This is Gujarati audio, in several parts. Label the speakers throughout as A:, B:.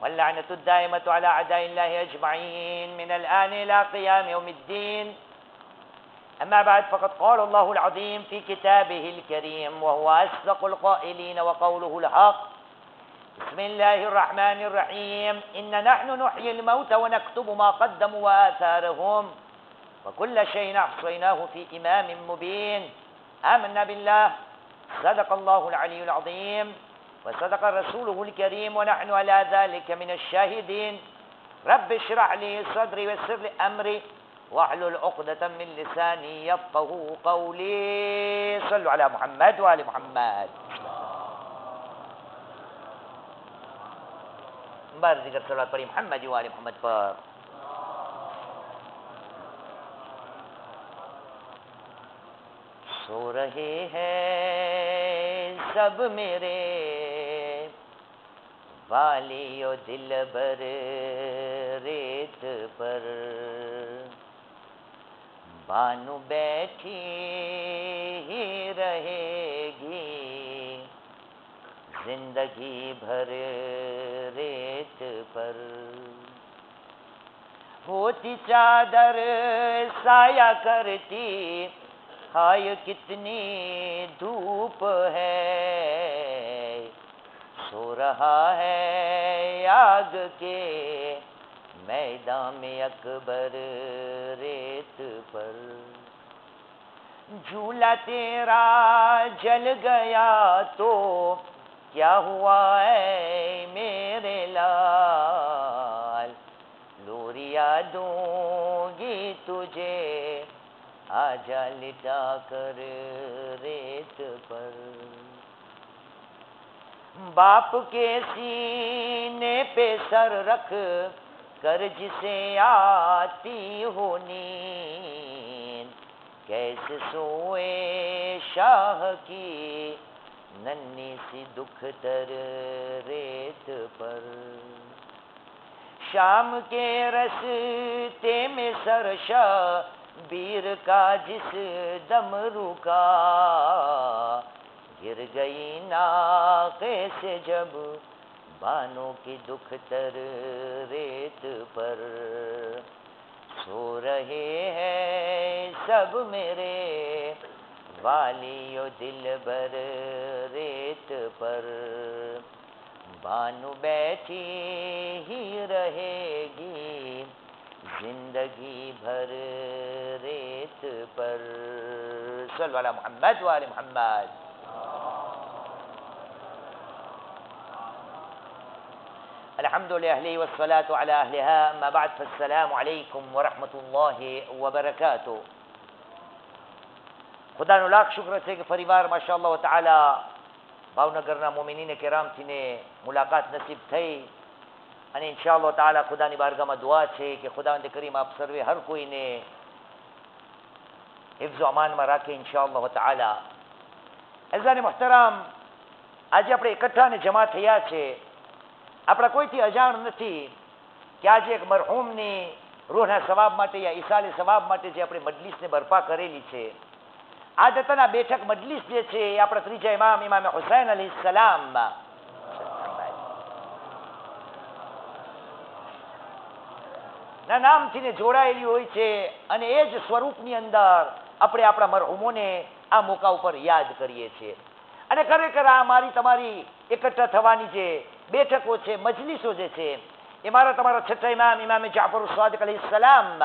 A: واللعنة الدائمة على أعداء الله أجمعين من الآن إلى قيام يوم الدين. أما بعد فقد قال الله العظيم في كتابه الكريم وهو أصدق القائلين وقوله الحق بسم الله الرحمن الرحيم. إن نحن نحيي الموت ونكتب ما قدموا وآثارهم وكل شيء أحصيناه في إمام مبين. آمنا بالله. صدق الله العلي العظيم. وصدق رسوله الكريم ونحن على ذلك من الشاهدين. رب اشرح لي صدري ويسر لي أمري واحلل عقدة من لساني يفقه قولي. صلوا على محمد وآل محمد. مبارك ذكر صلوات پر محمد وآل محمد بار سو رہے ہیں سب میرے والی و دل بر ریت پر۔ بانو بیٹھی ہی رہے گی، زندگی بھر ریت پر۔ ہوتی چادر سایہ کرتی، ہائے کتنی دھوپ ہے۔ ہو رہا ہے آگ کے میدان میں اکبر ریت پر۔ جھولا تیرا جل گیا تو کیا ہوا ہے میرے لال؟ لوریا دوں گی تجھے آجا لٹا کر ریت پر۔ باپ کے سینے پہ سر رکھ کر جسے آتی ہونی کیسے سوئے شاہ کی ننی سی دکھ تر ریت پر۔ شام کے رستے میں سر شاہ بیر کا جس دم رکا۔ گر گئی ناقے سے جب بانو کی دکھ تر ریت پر۔ سو رہے ہیں سب میرے والی و دل بر ریت پر۔ بانو بیٹھی ہی رہے گی زندگی بھر ریت پر۔ صلی اللہ محمد والے محمد۔ الحمد لله والصلاة على أهلها أما بعد فالسلام عليكم ورحمة الله وبركاته ખુદાનો લાખ શુક્ર છે કે ફરીવાર માશાઅલ્લાહ તાala ભાવનગરના મોમિનીને કેરામથીને મુલાકાત નસીબ થઈ અને ઇન્શાઅલ્લાહ તાala ખુદાની બારગામાં દુઆ છે કે ખુદાવંદ કરીમ આપ સર્વે હર કોઈને હિફ્ઝ અમાનમાં રાખે ઇન્શાઅલ્લાહ તાલા એઝાને મુહતરામ આજે આપણે એકઠા અને જમા થયા છે આપણા કોઈથી અજાણ નથી કે આજે એક મરહૂમની રૂહના સવાબ માટે યા ઈસાલે સવાબ માટે જે આપણે મજલિસને બરપા કરેલી છે. આ જતાના બેઠક મજલિસ જે છે એ આપણા ત્રીજા ઇમામ ઇમામ હુસૈન અલી સલામ. ના નામથી ને જોડાયેલી હોય છે અને એ જ સ્વરૂપની અંદર આપણે આપણા મરહુમોને આ મોકા ઉપર યાદ કરીએ છીએ. અને ખરેખર આ મારી તમારી એકઠા થવાની જે બેઠકો છે, મજલિસો જે છે, એ મારા તમારા છઠ્ઠા ઇમામ, ઇમામે જાફર સ્વાદિક અલી સલામ.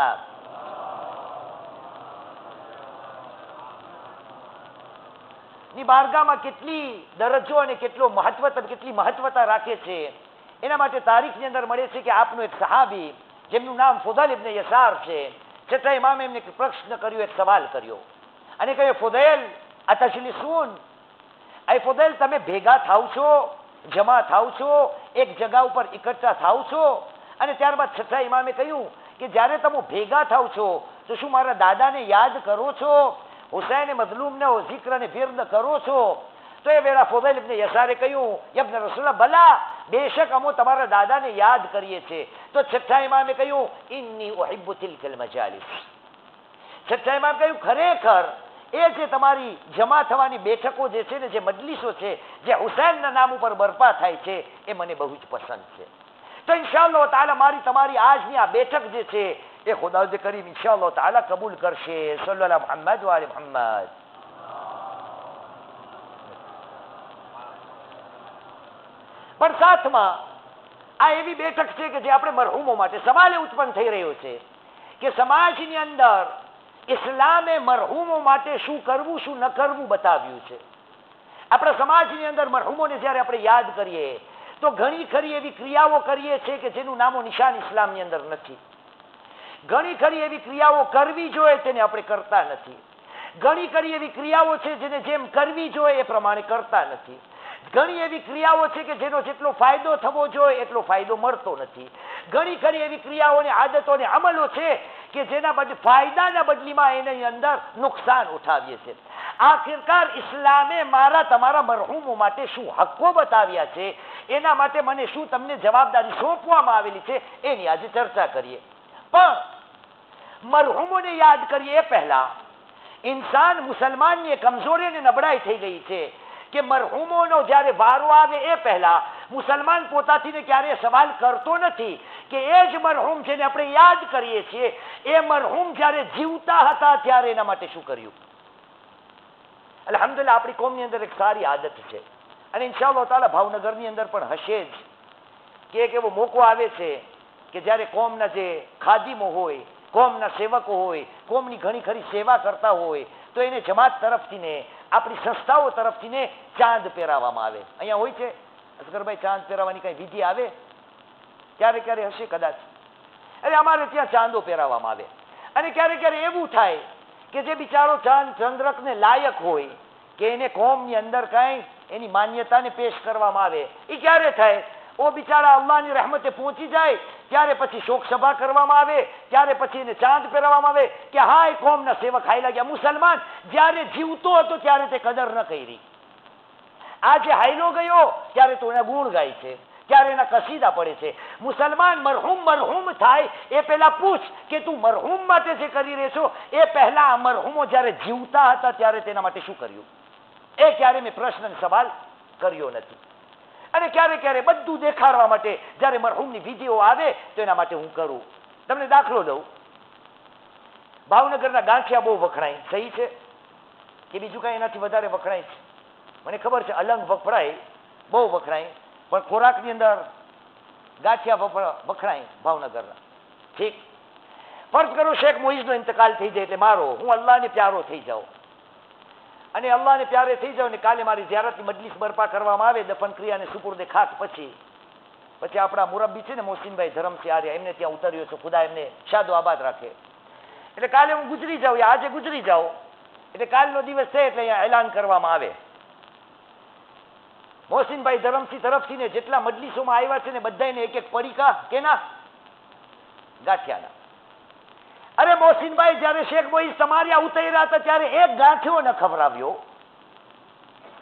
A: ની બારગામાં કેટલી દરજ્જો અને કેટલો મહત્વ કેટલી મહત્વતા રાખે છે, એના માટે તારીખની અંદર મળે છે કે આપનો એક સહાબી, જેમનું નામ ફોદાલ ઇબને યસાર છે છતાં ઇમામે એમને પ્રશ્ન કર્યો, એક સવાલ કર્યો. અને કહ્યું ફોદેલ આ સુન આ ફોદેલ તમે ભેગા થાવ છો? જમા થાવ છો, એક જગા ઉપર એકઠા થાવ છો. અને ત્યારબાદ છઠ્ઠા ઇમામે કહ્યું કે જ્યારે તમે ભેગા થાવ છો, તો શું મારા દાદાને યાદ કરો છો? હુસૈન મદલુમને ઝિક્રને ફિર્દ કરો છો? તો એ વેળા ફોદેલ ઇબને યસારે કહ્યું યબ્ન રસુલ્લા ભલા, બેશક અમો તમારા દાદાને યાદ કરીએ છીએ. તો છઠ્ઠા ઇમામે કહ્યું, ઇન્ની ઉહિબ્બુ તિલકલ મજાલિસ. છઠ્ઠા ઇમામ કહ્યું, ખરેખર એ જે તમારી જમા થવાની બેઠકો જે છે ને, જે મજલિસો છે, જે હુસૈનના નામ ઉપર બરપા થાય છે, એ મને બહુ જ પસંદ છે. તો ઇન્શાલ્લો તાલા મારી તમારી આજની આ બેઠક જે છે, એ ખુદાવદ કરીમ ઇન્શાઅલ્લાહ તાલા કબૂલ કરશે. સલ્લા મુહમ્મદ વાલે મુહમ્મદ. પણ સાથમાં, આ એવી બેઠક છે કે જે આપણે મરહુમો માટે સવાલ ઉત્પન્ન થઈ રહ્યો છે કે સમાજની અંદર ઇસ્લામે મરહુમો માટે શું કરવું, શું ન કરવું બતાવ્યું છે. આપણા સમાજની અંદર મરહુમોને જ્યારે આપણે યાદ કરીએ, તો ઘણી ખરી એવી ક્રિયાઓ કરીએ છીએ કે જેનું નામો નિશાન ઇસ્લામની અંદર નથી. ઘણી ખરી એવી ક્રિયાઓ કરવી જોઈએ તેને આપણે કરતા નથી. ઘણી ખરી એવી ક્રિયાઓ છે જેને જેમ કરવી જોઈએ એ પ્રમાણે કરતા નથી. ઘણી એવી ક્રિયાઓ છે કે જેનો જેટલો ફાયદો થવો જોઈએ એટલો ફાયદો મળતો નથી. ઘણી ખરી એવી ક્રિયાઓને આદતો અને અમલો છે કે જેના બદલે ફાયદાના બદલીમાં એની અંદર નુકસાન ઉઠાવીએ છીએ આખિરકાર ઇસ્લામે મારા, તમારા મરહુમો માટે શું હક્કો બતાવ્યા છે? એના માટે મને શું તમને જવાબદારી સોંપવામાં આવેલી છે? એની આજે ચર્ચા કરીએ. પણ, મરહુમોને યાદ કરીએ પહેલા. ઇન્સાન મુસલમાનની કમજોરી અને નબળાઈ થઈ ગઈ છે. કે મરહુમોનો જ્યારે વારો આવે એ પહેલા, મુસલમાન પોતાથીને ક્યારે સવાલ કરતો નથી કે એ જ મરહુમ જેને આપણે યાદ કરીએ છીએ, એ મરહુમ જ્યારે જીવતા હતા ત્યારે એના માટે શું કર્યું? અલહમદુલ્લા આપણી કોમની અંદર એક સારી આદત છે. અને ઇન્શાલ્લાહ તાલા ભાવનગરની અંદર પણ હશે જ. કે એક એવો મોકો આવે છે કે જ્યારે કોમના જે ખાદીમો હોય, કોમના સેવકો હોય, કોમની ઘણી ખરી સેવા કરતા હોય, તો એને જમાત તરફથી ને આપણી સંસ્થાઓ તરફથી ને ચાંદ પહેરાવવામાં આવે. અહીંયા હોય છે અસગરભાઈ ચાંદ પહેરાવવાની કઈ વિધિ આવે? ક્યારે ક્યારે હશે કદાચ? એટલે અમારે ત્યાં ચાંદો પહેરાવવામાં આવે. અને ક્યારે ક્યારે એવું થાય કે જે બિચારો ચાંદ ચંદ્રકને લાયક હોય, કે એને કોમની અંદર કાંઈ એની માન્યતાને પેશ કરવામાં આવે એ ક્યારે થાય? ઓ બિચારા અલ્લાહની રહેમતે પહોંચી જાય, ત્યારે પછી શોક સભા કરવામાં આવે, ત્યારે પછી એને ચાંદ પહેરવામાં આવે કે હા, એ કોમના સેવક હાઈ લાગ્યા મુસલમાન જ્યારે જીવતો હતો ત્યારે તે કદર ન કરી. આજે હાઈલો ગયો, ત્યારે તો એના ગુણ ગાય છે, ત્યારે એના કસીદા પડે છે. મુસલમાન મરહુમ મરહુમ થાય, એ પહેલા પૂછ કે તું મરહુમ માટે જે કરી રહ્યો છો, એ પહેલા મરહુમો જ્યારે જીવતા હતા ત્યારે તેના માટે શું કર્યું? એ ક્યારે મેં પ્રશ્ન સવાલ કર્યો નથી. અને ક્યારે ક્યારે બધું દેખાડવા માટે જ્યારે મરહુમની વિધિઓ આવે, તો એના માટે હું કરું. તમને દાખલો દઉં. ભાવનગરના ગાંઠિયા બહુ વખણાય. સહી છે? કે બીજું કાંઈ એનાથી વધારે વખણાય છે? મને ખબર છે, અલંગ વખણાય. બહુ વખણાય. પણ ખોરાકની અંદર ગાંઠિયા વખણાય ભાવનગરના. ઠીક. ફર્જ કરો, શેખ મોઈઝનો ઇંતકાલ થઈ જાય એટલે મારો. હું અલ્લાહને પ્યારો થઈ જાઉં. અને અલ્લાહને પ્યારે થઈ જાવ ને કાલે મારી ઝિયારતની મજલિસ બરપા કરવામાં આવે, દફન ક્રિયા અને સુપુર્દે ખાક પછી. પછી આપણા મુરબ્બી છે ને મોહસિનભાઈ ધરમસિંહ આર્ય, એમને ત્યાં ઉતર્યો છે. ખુદા એમને શાદો આબાદ રાખે. એટલે કાલે હું ગુજરી જાઉં આજે ગુજરી જાઉં. એટલે કાલનો દિવસ છે એટલે અહીંયા એલાન કરવામાં આવે. મોહસિનભાઈ ધરમસિંહ તરફથી ને જેટલા મજલિસોમાં આવ્યા છે ને બધાને એક એક પડીકા કેના? ગાંઠિયાના. અરે મોહસિનભાઈ જ્યારે શેખ તમારી આ ઉતર્યા હતા, ત્યારે એક ગાંઠિયો ન ખવડાવ્યો.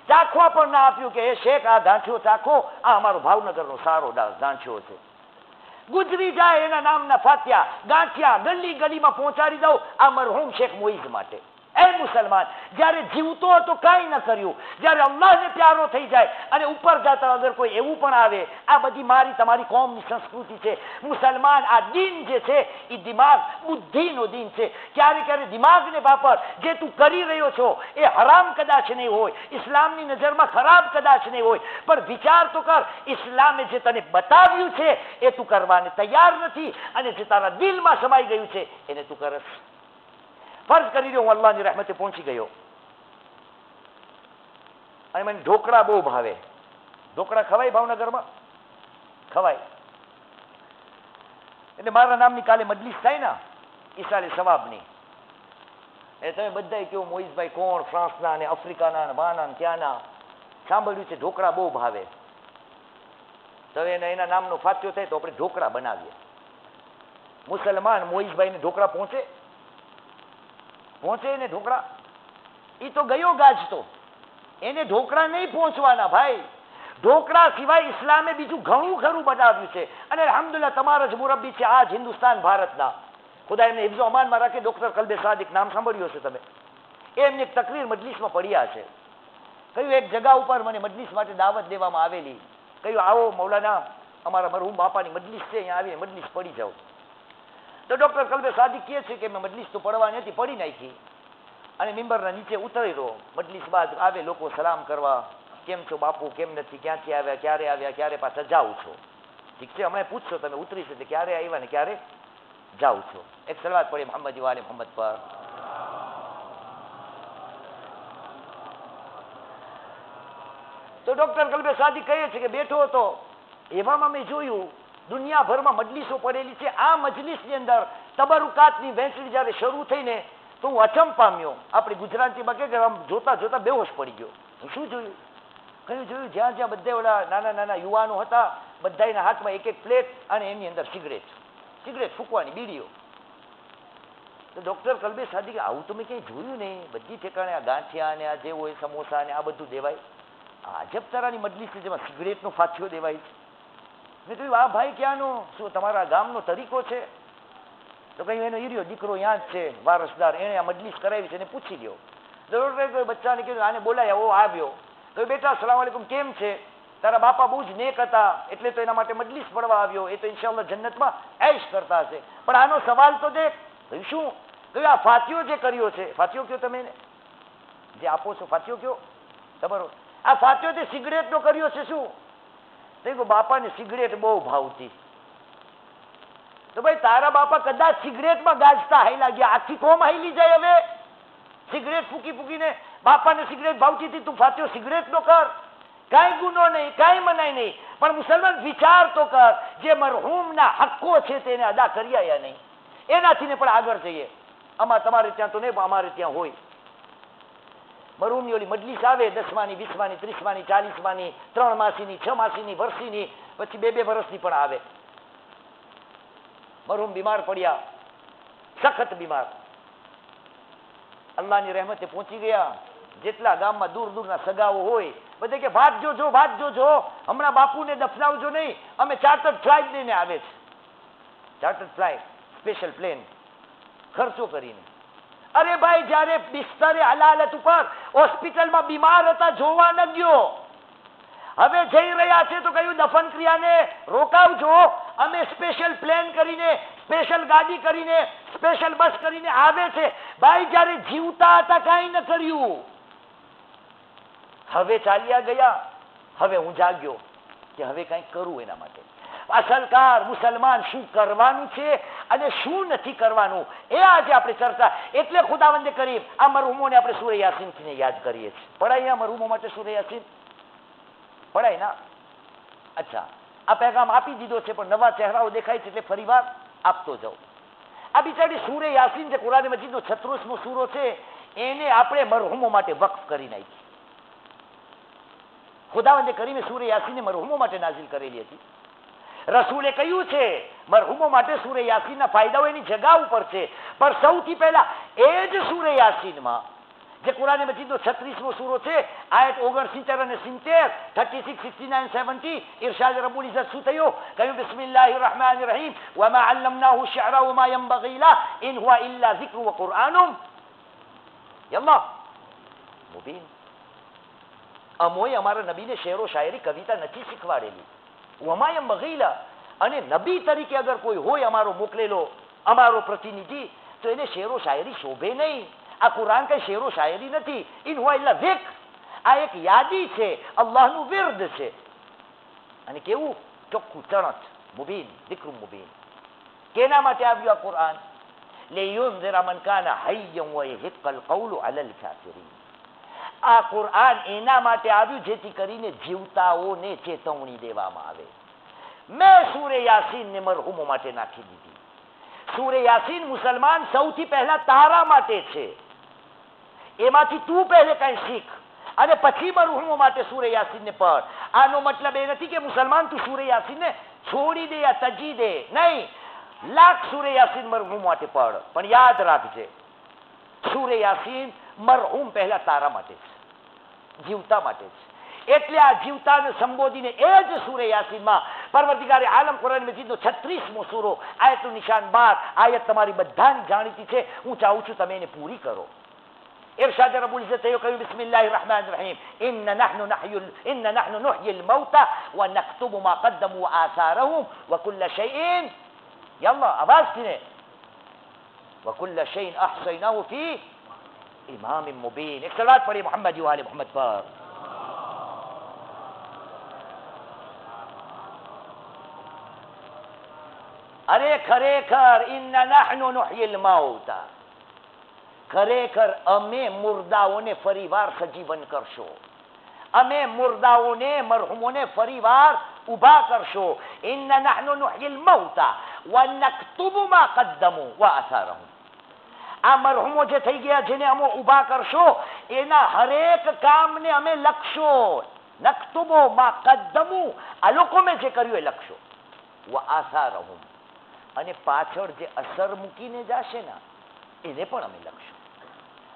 A: ચાખવા પણ ના આપ્યું કે, એ શેખ, આ ગાંઠિયો ચાખો. આ અમારો ભાવનગરનો સારો ગાંઠિયો છે. ગુજરી જાય એના નામના ફાત્યા ગાંઠિયા ગલી ગલીમાં પહોંચાડી દઉં. આ મરહુમ શેખ મોઈઝ માટે. એ મુસલમાન, જ્યારે જીવતો હતો કાંઈ ન કર્યું, જ્યારે અલ્લાહને પ્યારો થઈ જાય અને ઉપર જતા અગર કોઈ એવું પણ આવે, આ બધી મારી તમારી કોમની સંસ્કૃતિ છે. મુસલમાન આ દિન જે છે એ દિમાગ બુદ્ધિનો દિન છે. ક્યારે ક્યારે દિમાગને બાપર જે તું કરી રહ્યો છો, એ હરામ કદાચ નહીં હોય, ઇસ્લામની નજરમાં ખરાબ કદાચ નહીં હોય, પણ વિચાર તો કર, ઇસ્લામે જે તને બતાવ્યું છે, એ તું કરવાને તૈયાર નથી અને જે તારા દિલમાં સમાઈ ગયું છે, એને તું કરસ. ફર્જ કરી દો હું અલ્લાહની રહેમતે પહોંચી ગયો. અને મને ઢોકળા બહુ ભાવે. ઢોકળા ખવાય ભાવનગરમાં? ખવાય. એટલે મારા નામની કાલે મજલિસ થાય ને ઈસાલે સવાબની. એટલે તમે બધા કેવું મોહિતભાઈ કોણ ફ્રાન્સના ને આફ્રિકાના ને બાના ને ત્યાંના સાંભળ્યું છે, ઢોકળા બહુ ભાવે. તો એને એના નામનો ફાત્યો થાય તો આપણે ઢોકળા બનાવીએ. મુસલમાન મોહિતભાઈને ઢોકળા પહોંચે પહોંચે ને ઢોકળા. એ તો ગયો ગાજતો એને ઢોકળા નહીં પહોંચવાના ભાઈ. ઢોકળા સિવાય ઇસ્લામે બીજું ઘણું ખરું બનાવ્યું છે. અને અલહમદુલ્લા તમારા જ મુરબ્બી છે આ જ હિન્દુસ્તાન, ભારતના. ખુદા એમને ઇબ્ઝો અમાનમાં રાખે, ડોક્ટર કલબે સાદિક, નામ સાંભળ્યું હશે તમે. એ એમની એક તકરીર મજલિસમાં પડ્યા છે. કયું એક જગા ઉપર મને મજલિસ માટે દાવત દેવામાં આવેલી. કયું આવો, મૌલાના, અમારા મરહુમ બાપાની મજલિસ છે, અહીંયા આવીને મજલિસ પડી જાઓ. તો ડોક્ટર કલ્બે સાદી કહે છે કે મેં મજલિસ તો પડવા નથી પડી નાખી. અને મિમ્બરના નીચે ઉતરી રહ્યો. મજલિસ બાદ આવે, લોકો સલામ કરવા, કેમ છો બાપુ, કેમ નથી, ક્યાંથી આવ્યા, ક્યારે આવ્યા, ક્યારે પાછા જાઉં છો? ઠીક છે, હમણાં પૂછશો તમે, ઉતરી છે ક્યારે આવ્યા ને ક્યારે જાઉં છો? એક સલવાત પડી મોહમ્મદ વાલે મોહમ્મદ પર. તો ડોક્ટર કલ્બે સાદી કહે છે કે બેઠો હતો. એવામાં મેં જોયું દુનિયાભરમાં મજલિસો પડેલી છે. આ મજલિસની અંદર તબરુકાતની વહેંચણી જ્યારે શરૂ થઈને તો હું અચમ પામ્યો. આપણે ગુજરાતીમાં કે આમ જોતા જોતા બેહોશ પડી ગયો. હું શું જોયું? કયું જોયું? જ્યાં જ્યાં બધા ઓલા નાના નાના યુવાનો હતા બધાના હાથમાં એક એક પ્લેટ અને એની અંદર સિગરેટ. સિગરેટ ફૂંકવાની, બીડીઓ. તો ડોક્ટર કલબે સાદી કે આવું તો મેં ક્યાંય જોયું નહીં? બધી ઠેકાણે આ ગાંઠિયા ને આ જે હોય, સમોસા ને આ બધું દેવાય. આજબ તારાની મજલિસ છે જેમાં સિગરેટનો ફાથિયો દેવાય છે. મેં કહ્યું આ ભાઈ ક્યાંનો? શું તમારા ગામનો તરીકો છે? તો કહ્યું, એનો ઈર્યો દીકરો ત્યાં જ છે, વારસદાર એને આ મજલિસ કરાવી છે એને પૂછી ગયો કોઈ બચ્ચાને કીધું, આને બોલાય ઓ આવ્યો. તો બેટા સલામ આલેકુમ કેમ છે? તારા બાપા બહુ જ નેક હતા, એટલે તો એના માટે મજલિસ પડવા આવ્યો. એ તો ઇન્શાલ્લાહ જન્નતમાં એશ કરતા હશે. પણ આનો સવાલ તો દેખ શું? કહ્યું, આ ફાતિયો જે કર્યો છે, ફાતિયો કયો તમે જે આપો છો, ફાતિયો કયો? તમારો? આ ફાતિયો જે સિગરેટનો કર્યો છે, શું? તો એ બાપાને સિગરેટ બહુ ભાવતી. તો ભાઈ, તારા બાપા કદાચ સિગરેટમાં ગાજતા હાઈલા ગયા આખી કોમ હાઈલી જાય હવે. સિગરેટ ફૂકી ફૂકીને બાપાને સિગરેટ ભાવતી હતી. તું ફાત્યો સિગરેટ નો કર. કાંઈ ગુનો નહીં, કાંઈ મનાય નહીં. પણ મુસલમાન વિચાર તો કર જે મરહૂમના હક્કો છે તેને અદા કર્યા યા નહીં. એનાથી ને પણ આગળ જઈએ. આમાં તમારે ત્યાં તો નહીં અમારે ત્યાં હોય. મરહૂમની ઓલી મજલીસ આવે, દસમાની, વીસમાની, ત્રીસમાની, ચાલીસમાની ત્રણ માસીની છ માસીની વર્ષીની, પછી બે બે વર્ષની પણ આવે. મરૂમ બીમાર પડ્યા, સખત બીમાર. અલ્લાહની રહેમતે પહોંચી ગયા. જેટલા ગામમાં દૂર દૂરના સગાઓ હોય, બધે કે ભાત જોજો ભાત જોજો. હમણાં બાપુને દફનાવજો નહીં. અમે ચાર્ટર્ડ ફ્લાઇટ લઈને આવે છે. Chartered flight, special plane. ખર્ચો કરીને. અરે ભાઈ, જ્યારે બિસ્તરે હલાલત ઉપર હોસ્પિટલમાં બીમાર હતા, જોવા ન ગયો. હવે જઈ રહ્યા છે તો કહ્યું, દફન ક્રિયાને રોકાવજો. અમે સ્પેશિયલ પ્લેન કરીને સ્પેશિયલ ગાડી કરીને સ્પેશિયલ બસ કરીને આવે છે. ભાઈ, જ્યારે જીવતા હતા, કાંઈ ન કર્યું. હવે ચાલ્યા ગયા. હવે હું જાગ્યો કે હવે કંઈક કરું એના માટે. અસલકાર મુસલમાન શું કરવાનું છે અને શું નથી કરવાનું? એ આજે આપણે ચર્ચા. એટલે ખુદાવંદે કરી આ મરહુમોને આપણે સૂર્ય યાસીનથીને યાદ કરીએ છીએ. પડાય મરહુમો માટે સૂર્ય યાસીન? ના? અચ્છા. આ પેગામ આપી દીધો છે, પણ નવા ચહેરાઓ દેખાય છે એટલે ફરીવાર આપતો જાઉં. આ બિચારી સૂર્ય યાસીન જે કુરાન મજીદનો છત્રીસમો સૂરો છે, એને આપણે મરહુમો માટે વક્ફ કરી નાખી. ખુદાવંદે કરીને સૂર્ય યાસીને મરહુમો માટે નાઝિલ કરેલી હતી. રસૂલે કહ્યું છે, મરહુમો માટે સૂર્ય યાસીનના ફાયદાઓ એની જગા ઉપર છે. પણ સૌથી પહેલા એ જ સૂર્ય યાસીનમાં જે કુરાને મજીદનો છત્રીસમો સૂરો છે, આયત ઓગણસિત્તેર અને સિત્તેર, thirty six, sixty nine, seventy, ઇરશાદ રબુલ ઇઝત શું થયું? કહ્યું, બિસ્મિલ્લાહ રહમાન રહીમ, વમા અલ્લમનાહુ શિዕરા વમા યંબગી લા ઇન હુવા ઇલ્લા ઝિક્રુ વ કુરઆનુમ યલ્લાહ મુબીન. અમોય અમારા નબીને શેરો શાયરી કવિતા નથી શીખવાડેલી. વમાયમ બગીલા અને નબી તરીકે અગર કોઈ હોય અમારો મોકલેલો, અમારો પ્રતિનિધિ, તો એને શેરો શાયરી શોભે નહીં. આ કુરાન કઈ શેરો શાયરી નથી. ઇન હુવા વેક આ એક યાદી છે, અલ્લાહનું વિરદ છે. અને કેવું? ચોખ્ખું ચણત, મુબીન દીકરું મુબીન. કેના માટે આવ્યું આ કુરાન? લિયુનઝિરા મન કાના હૈયમ હોય યહિqqal કૌલું અલલ કાફિરીન. આ કુરાન એના માટે આવ્યું જેથી કરીને જીવતાઓને ચેતવણી દેવામાં આવે. મેં સૂર્ય યાસીનને મરહુમો માટે નાખી દીધી. સૂર્ય યાસીન મુસલમાન સૌથી પહેલા તારા માટે છે. એમાંથી તું પહેલે કઈ શીખ અને પછી મરહુમો માટે સૂર્ય યાસીનને પઢ. આનો મતલબ એ નથી કે મુસલમાન તું સૂર્ય યાસીનને છોડી દે યા તજી દે. નહીં. લાખ સૂર્ય યાસીન મરહુમ માટે પઢ. પણ યાદ રાખજે સૂર્ય યાસીન મરહુમ પહેલા તારા માટે છે. જીવતા માટે છે એટલે આ જીવતાને સંબોધીને એ જ સૂરે યાસીનમાં પરવર્તિગારે આલમ કુરાન મજીદનો છત્રીસમો સૂરો આયતનું નિશાન બાર આયત તમારી બધાની જાણીતી છે હું ચાહું છું તમે એને પૂરી કરો ઇરશાદ રબુલ ઇઝ્ઝત થયો કહ્યું બિસ્મિલ્લાહિર rahmanir rahim ઇન્ન નહનુ નહયુલ ઇન્ન નહનુ નુહયિલ મૌતા wa naktubu ma qaddamu wa atharahum wa kull shay'in يلا અવાજથી وكل شيء احصيناه في امام مبين એક સલાત પડી મોહમ્મદ વાલે મોહમ્મદ પર અરે ખરેખર ઇન્ન નહનુ નુહયિલ મૌતા ખરેખર અમે મુર્દાઓને ફરીવાર સજીવન કરશો અમે મુર્દાઓને મરહુમોને ફરીવાર ઊભા કરશો ઇન્ન નહનુ નુહયિલ મૌતા wa naktubu ma qaddamu wa atharahum આ મરહુમો જે થઈ ગયા જેને અમે ઊભા કરશો, એના હરેક કામને અમે લખશો. નકતુબો માં કદમુ આ લોકો મેં જે કર્યું એ લખશો. આશા રહું અને પાછળ જે અસર મૂકીને જાશે ને એને પણ અમે લખશું.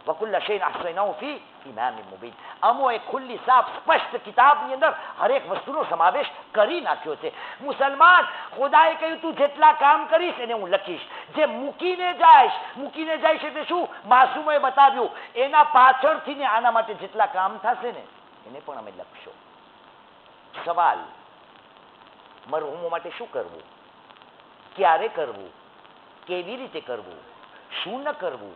A: વકુલ્લા શૈન આશ્રયનાઓ ફી ઇમામ મુબીન અમો એક ખુલ્લી સાફ સ્પષ્ટ કિતાબની અંદર હરેક વસ્તુનો સમાવેશ કરી નાખ્યો છે મુસલમાન ખુદાએ કહ્યું તું જેટલા કામ કરીશ એને હું લખીશ જે મૂકીને જાઈશ મૂકીને જાઈશ એટલે શું માસુમોએ બતાવ્યું એના પાછળથી ને આના માટે જેટલા કામ થશે ને એને પણ અમે લખશો સવાલ મરહુમો માટે શું કરવું ક્યારે કરવું કેવી રીતે કરવું શું ન કરવું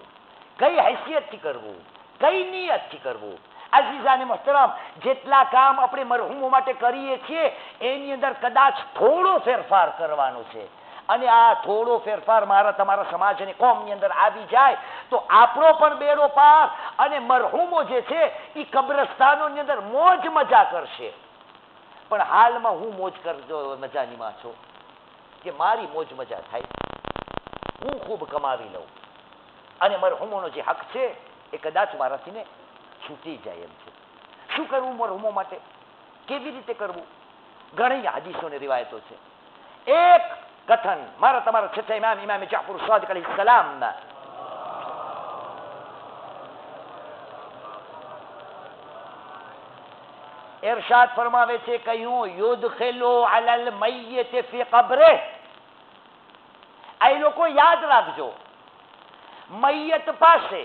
A: કઈ હૈસિયતથી કરવું? કઈ નિયતથી કરવું? આજીઝાને મસ્તરામ જેટલા કામ આપણે મરહુમો માટે કરીએ છીએ, એની અંદર કદાચ થોડો ફેરફાર કરવાનો છે. અને આ થોડો ફેરફાર મારા, તમારા સમાજ અને કોમની અંદર આવી જાય, તો આપણો પણ બેડો પાર અને મરહુમો જે છે એ કબ્રસ્તાનોની અંદર મોજ મજા કરશે. પણ હાલમાં હું મોજ કરજો, મજાની માં છું, કે મારી મોજ મજા થાય. હું ખૂબ કમાવી લઉં. અને મરહુમોનો જે હક છે એ કદાચ મારાથી ને છૂટી જાય એમ છે. શું કરવું મરહુમો માટે? કેવી રીતે કરવું? ઘણી હાદીસો ને રિવાયતો છે. એક કથન મારા તમારા છઠ્ઠા ઇમામ, ઇમામે જાફર સાદિક અલૈહિ સલામ. એરશાદ ફરમાવે છે કહ્યું યુદખિલુ અલલ મય્યત ફી કબરે. આ લોકો યાદ રાખજો. મૈયત પાસે.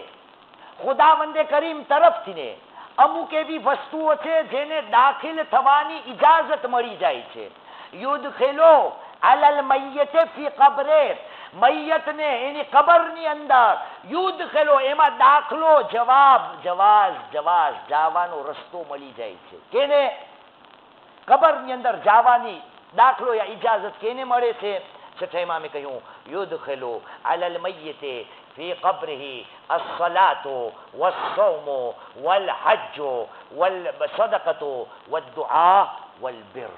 A: ખુદાવંદે કરીમ તરફથી ને અમુક એવી વસ્તુઓ છે જેને દાખિલ થવાની ઇજાજત મળી જાય છે. યુદ્ધ ખેલો આલલ મૈયતે ફી કબરે. મૈયતને એની કબરની અંદર યુદ્ધ ખેલો, એમાં દાખલો, જવાબ જવાઝ જવાઝ જવાનો રસ્તો મળી જાય છે. કેને? કબરની અંદર જવાની દાખલો યા ઇજાજત કેને મળે છે? છઠ્ઠા ઇમામે કહ્યું, યુદ્ધ ખેલો આલલ મૈયતે في قبره الصلاة والصوم والحج والصدقة والدعاء والبر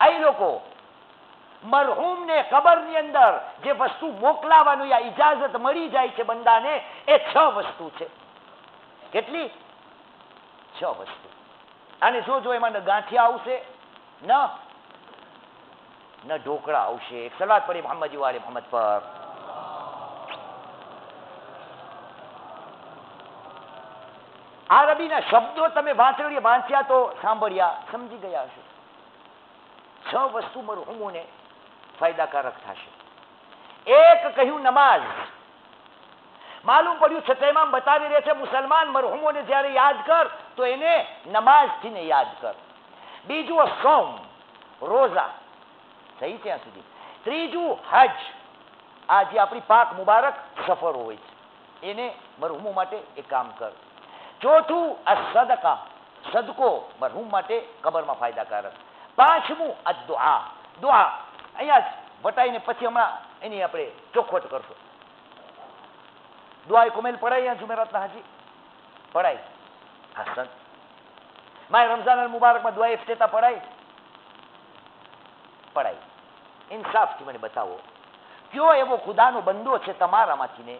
A: أي લોકો મરહુમને કબરની અંદર જે વસ્તુ મોકલાવાનું યા ઇજાઝત મળી જાય છે બંદાને એ છ વસ્તુ છે કેટલી છ વસ્તુ અને જો જો એમાં ન ગાંઠિયા આવશે ન ન ઢોકળા આવશે એક સલાદ પડી મોહમ્મદ વાલે મોહમ્મદ પર આરબીના શબ્દો તમે વાંચડી વાંચ્યા તો સાંભળ્યા, સમજી ગયા હશો. છ વસ્તુ મરહુમોને ફાયદાકારક થશે. એક કહ્યું નમાઝ. માલુમ પડ્યું છતાં બતાવી રહે છે, મુસલમાન મરહુમોને જ્યારે યાદ કર, તો એને નમાઝથી ને યાદ કર. બીજું, સોમ, રોઝા. સહી ત્યાં સુધી. ત્રીજું, હજ. આ જે આપણી પાક મુબારક સફર હોય છે, એને મરહુમો માટે એ કામ કર. ચોથું આ સદકા. સદકો મરહુમ માટે કબરમાં ફાયદાકારક. પાંચમું આ દુઆ. દુઆ. અહીંયા વટાઈને પછી હમણાં એની આપણે ચોખવટ કરશો. દુઆ કુમેલ પડાય જુમેરાતના હાજી. પડાય. હસન માય રમઝાન અલ મુબારકમાં દુઆ ઇફ્તેતા પડાય. પડાય. ઇન્સાફથી મને બતાવો. કયો એવો ખુદાનો બંદો છે તમારામાંથી ને,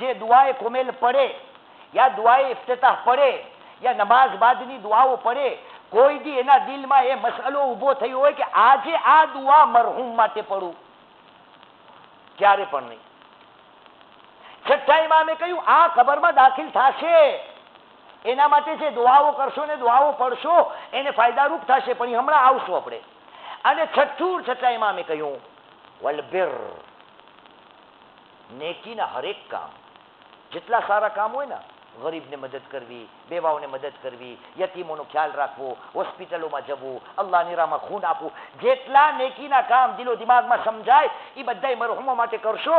A: જે દુઆએ કોમેલ પડે યા દુઆએ ઇફ્તતાહ પડે, યા નમાઝ બાદની દુઆઓ પડે, કોઈ દી એના દિલમાં એ મસલો ઊભો થયો હોય કે આજે આ દુઆ મરહુમ માટે પડું. ક્યારે પણ નહીં. છઠ્ઠા ઇમામે કહ્યું, આ ખબરમાં દાખલ થશે. એના માટે જે દુઆઓ કરશો ને દુઆઓ પડશો, એને ફાયદારૂપ થશે, પણ હમણાં આવશું આપણે. અને છઠ્ઠું, છઠ્ઠા ઇમામે કહ્યું વલબિર નેકીના હરેક કામ, જેટલા સારા કામ હોય ને ગરીબને મદદ કરવી, બેવાઓને મદદ કરવી, યતીમોનો ખ્યાલ રાખવો, હોસ્પિટલોમાં જવું અલ્લાહની રામાં ખૂન આપવું, જેટલા નેકીના કામ દિલો દિમાગમાં સમજાય એ બધા મરહુમો માટે કરશો,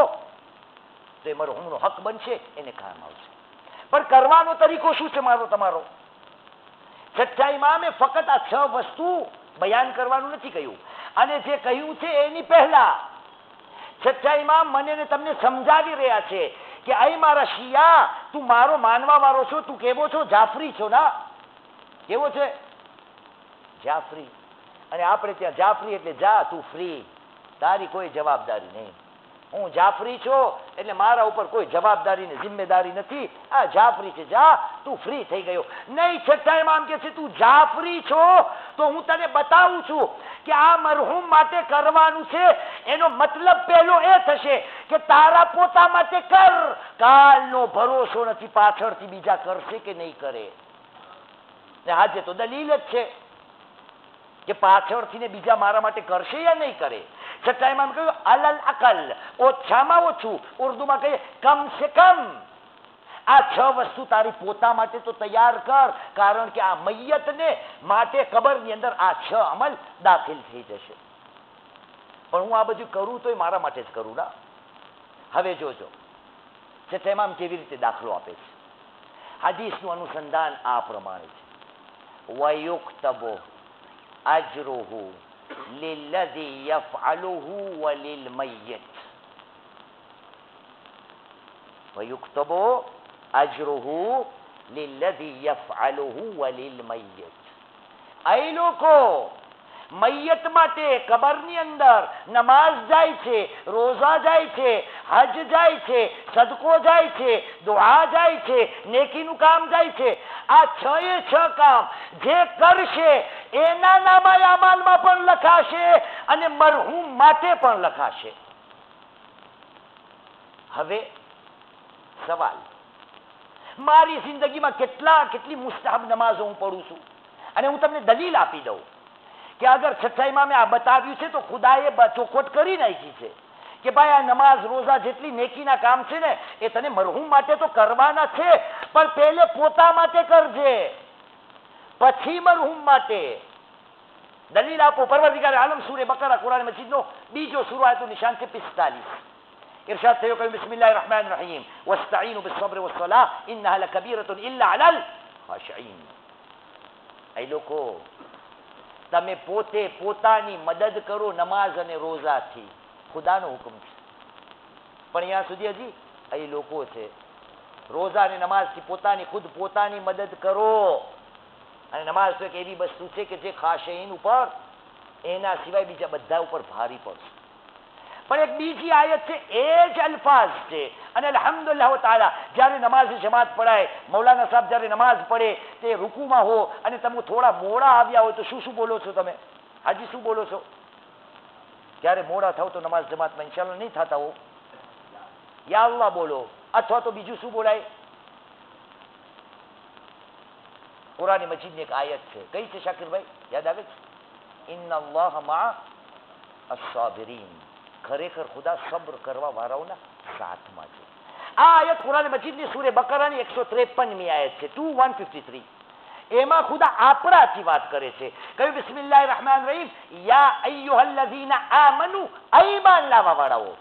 A: તો એ મરહુમનો હક બનશે, એને કામ આવશે. પણ કરવાનો તરીકો શું છે મારો તમારો? છઠ્ઠા ઇમામે ફક્ત આ છ વસ્તુ બયાન કરવાનું નથી કહ્યું. અને જે કહ્યું છે એની પહેલા, છઠ્ઠા મને તમને સમજાવી રહ્યા છે કે અહીં મારા શિયા, તું મારો માનવા વાળો છો, તું કેવો છો? જાફરી છો ના? કેવો છે? જાફરી. અને આપણે ત્યાં જાફરી એટલે જા, તું ફ્રી. તારી કોઈ જવાબદારી નહીં. હું જાફરી છો? એટલે મારા ઉપર કોઈ જવાબદારી ને જિમ્મેદારી નથી. આ જાફરી છે, જા, તું ફ્રી થઈ ગયો. નહીં છઠ્ઠા આમ કે છે, તું જાફરી છો? તો હું તને બતાવું છું કે આ મરહુમ માટે કરવાનું છે. એનો મતલબ પહેલો એ થશે કે તારા પોતા માટે કર. કાલનો ભરોસો નથી પાછળથી બીજા કરશે કે નહીં કરે. ને આજે તો દલીલ જ છે કે પાછળથી ને બીજા મારા માટે કરશે યા નહીં કરે. છઠ્ઠા ઇમામ કહ્યું અલલ અકલ ઓછામાં ઓછું ઉર્દુમાં કહીએ કમ સે કમ આ છ વસ્તુ તારી પોતા માટે તો તૈયાર કર કારણ કે આ મૈયતને માટે કબરની અંદર આ છ અમલ દાખલ થઈ જશે પણ હું આ બધું કરું તો મારા માટે જ કરું ના હવે જોજો છે તેમાં કેવી રીતે દાખલો આપે છે હાદીસનું અનુસંધાન આ પ્રમાણે છે વયુક્તબો અજરુહુ للذي يفعله وللميت. ويكتب أجره للذي يفعله وللميت. أي લોકો મૈયત માટે કબરની અંદર નમાઝ જાય છે, રોઝા જાય છે, હજ જાય છે, સદકો જાય છે, દુઆ જાય છે, નેકીનું કામ જાય છે. આ છ એ છ કામ જે કરશે એના નામાય અમાલમાં પણ લખાશે અને મરહુમ માટે પણ લખાશે. હવે સવાલ. મારી જિંદગીમાં કેટલા કેટલી મુસ્તાહબ નમાઝો હું પડું છું? અને હું તમને દલીલ આપી દઉં. કે અગર છઠ્ઠા ઇમામે આ બતાવ્યું છે તો ખુદાએ બ- ચોખવટ કરી નાખી છે કે ભાઈ આ નમાઝ રોઝા જેટલી નેકીના કામ છે ને એ તને મરહુમ માટે તો કરવાના છે પણ પહેલે પોતા માટે કરજે પછી મરહુમ માટે દલીલ આપો પરવરદિગાર આલમ સૂરે બકરા કુરાન મજીદનો બીજો સૂરો આયતું નિશાન છે પિસ્તાલીસ ઇરશાદ થયો કહ્યું બિસ્મિલ્લાહ રહમાન રહીમ વસ્તઈનુ બિસ્સબ્ર વસ્સલાહ ઇન્નહા લકબીરતુન ઇલ્લા અલલ ખાશીન એ લોકો તમે પોતે પોતાની મદદ કરો નમાઝ અને રોઝાથી. ખુદાનો હુકમ છે. પણ અહીંયા સુધી હજી એ લોકો છે. રોઝા અને નમાઝથી પોતાની ખુદ પોતાની મદદ કરો. અને નમાઝ તો એક એવી વસ્તુ છે કે જે ખાશેઈન ઉપર. એના સિવાય બીજા બધા ઉપર ભારી પડશે. પણ એક બીજી આયત છે, એ જ અલ્ફાઝ છે. અને અલહમદુલ્લાહ તાala જ્યારે નમાઝ જમાત પડાય, મૌલાના સાહેબ જ્યારે નમાઝ પડે, તે રૂકુમાં હો અને તમે થોડા મોડા આવ્યા હોય તો શું શું બોલો છો તમે? હાજી શું બોલો છો? ક્યારે મોડા થાવ તો નમાઝ જમાતમાં ઇન્શાલ્લાહ નહીં થતા હો. યા બોલો. અથવા તો બીજું શું બોલાય? કુરાની મજીદની એક આયત છે. કઈ છે, શાકિરભાઈ? યાદ આવે છે? ઇન્ના અલ્લાહ મા અસાબિરીન ખરેખર ખુદા સબ્ર કરવા વાળાઓના સાથમાં છે. આ આયત કુરાન મજીદની સૂરે બકરાની એકસો ત્રેપનમી આયત છે ટુ વન ફિફ્ટી થ્રી એમાં ખુદા આપણાથી વાત કરે છે. કહ્યું બિસ્મિલ્લાહ રહમાન રહીમ, યા અય્યુહલ્લઝીના આમનુ ઈમાન લાવવા વાળાઓ.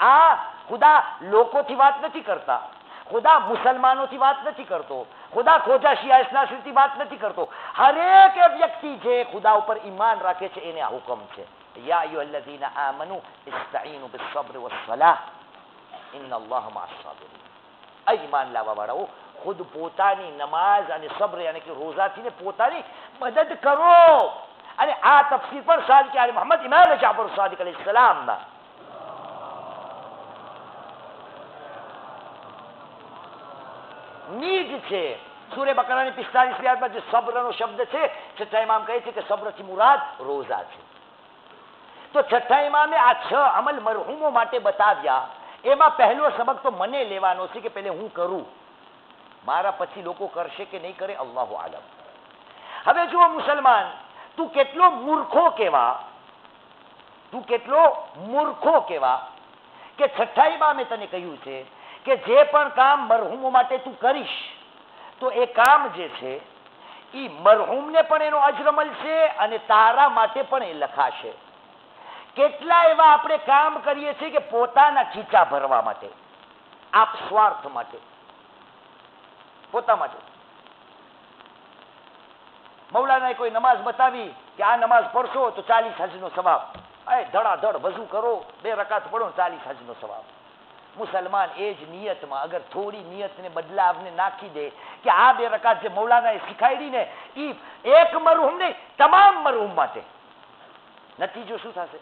A: આ ખુદા લોકોથી વાત નથી કરતા. ખુદા મુસલમાનોથી વાત નથી કરતો. ખુદા ખોજા શિયા ઇસ્લામથી વાત નથી કરતો. હરેક વ્યક્તિ જે ખુદા ઉપર ઈમાન રાખે છે, એને આ હુકમ છે. યા અય્યુહલ્લઝીના આમનુ ઇસ્તઈનુ બિસ્સબ્ર વસ્સલાહ ઇન્નલ્લાહ મa'as સાબિરીન આ ઈમાન લાવવા વાળાઓ ખુદ પોતાની નમાઝ અને સબ્ર યાની કે રોઝાથી ને પોતાની મદદ કરો અને આ તફસીર પર સાદ કે મોહમ્મદ ઇમામ જાફર સાદિક અલૈહિસ સલામ નીજ છે સૂર્ય બકરાની પિસ્તાલીસ યાદમાં જે સબ્રનો શબ્દ છે છઠ્ઠા ઇમામ કહે છે કે સબ્રથી મુરાદ રોઝા છે તો છઠ્ઠા ઇમામે આ છ અમલ મરહુમો માટે બતાવ્યા. એમાં પહેલો સબક તો મને લેવાનો છે કે પહેલે હું કરું. મારા પછી લોકો કરશે કે નહીં કરે અલ્લાહ આલમ. હવે જુઓ મુસલમાન, તું કેટલો મૂર્ખો કેવા? તું કેટલો મૂર્ખો કેવા? કે છઠ્ઠા ઇમામે તને કહ્યું છે કે જે પણ કામ મરહુમો માટે તું કરીશ, તો એ કામ જે છે એ મરહુમને પણ એનો અજર મળશે અને તારા માટે પણ એ લખાશે. કેટલા એવા આપણે કામ કરીએ છીએ કે પોતાના ખીચા ભરવા માટે, આપ સ્વાર્થ માટે. પોતા માટે મૌલાનાએ કોઈ નમાઝ બતાવી કે આ નમાઝ પડશો તો ચાલીસ હજનો સવાબ. અરે ધડાધડ વઝુ કરો, બે રકાત પડો ચાલીસ હજનો સવાબ. મુસલમાન એ જ નિયતમાં, અગર થોડી નિયતને બદલાવને નાખી દે કે આ બે રકાત જે મૌલાનાએ શીખાડી ને એ એક મરહુમ નહીં, તમામ મરહુમ માટે. નતીજો શું થશે?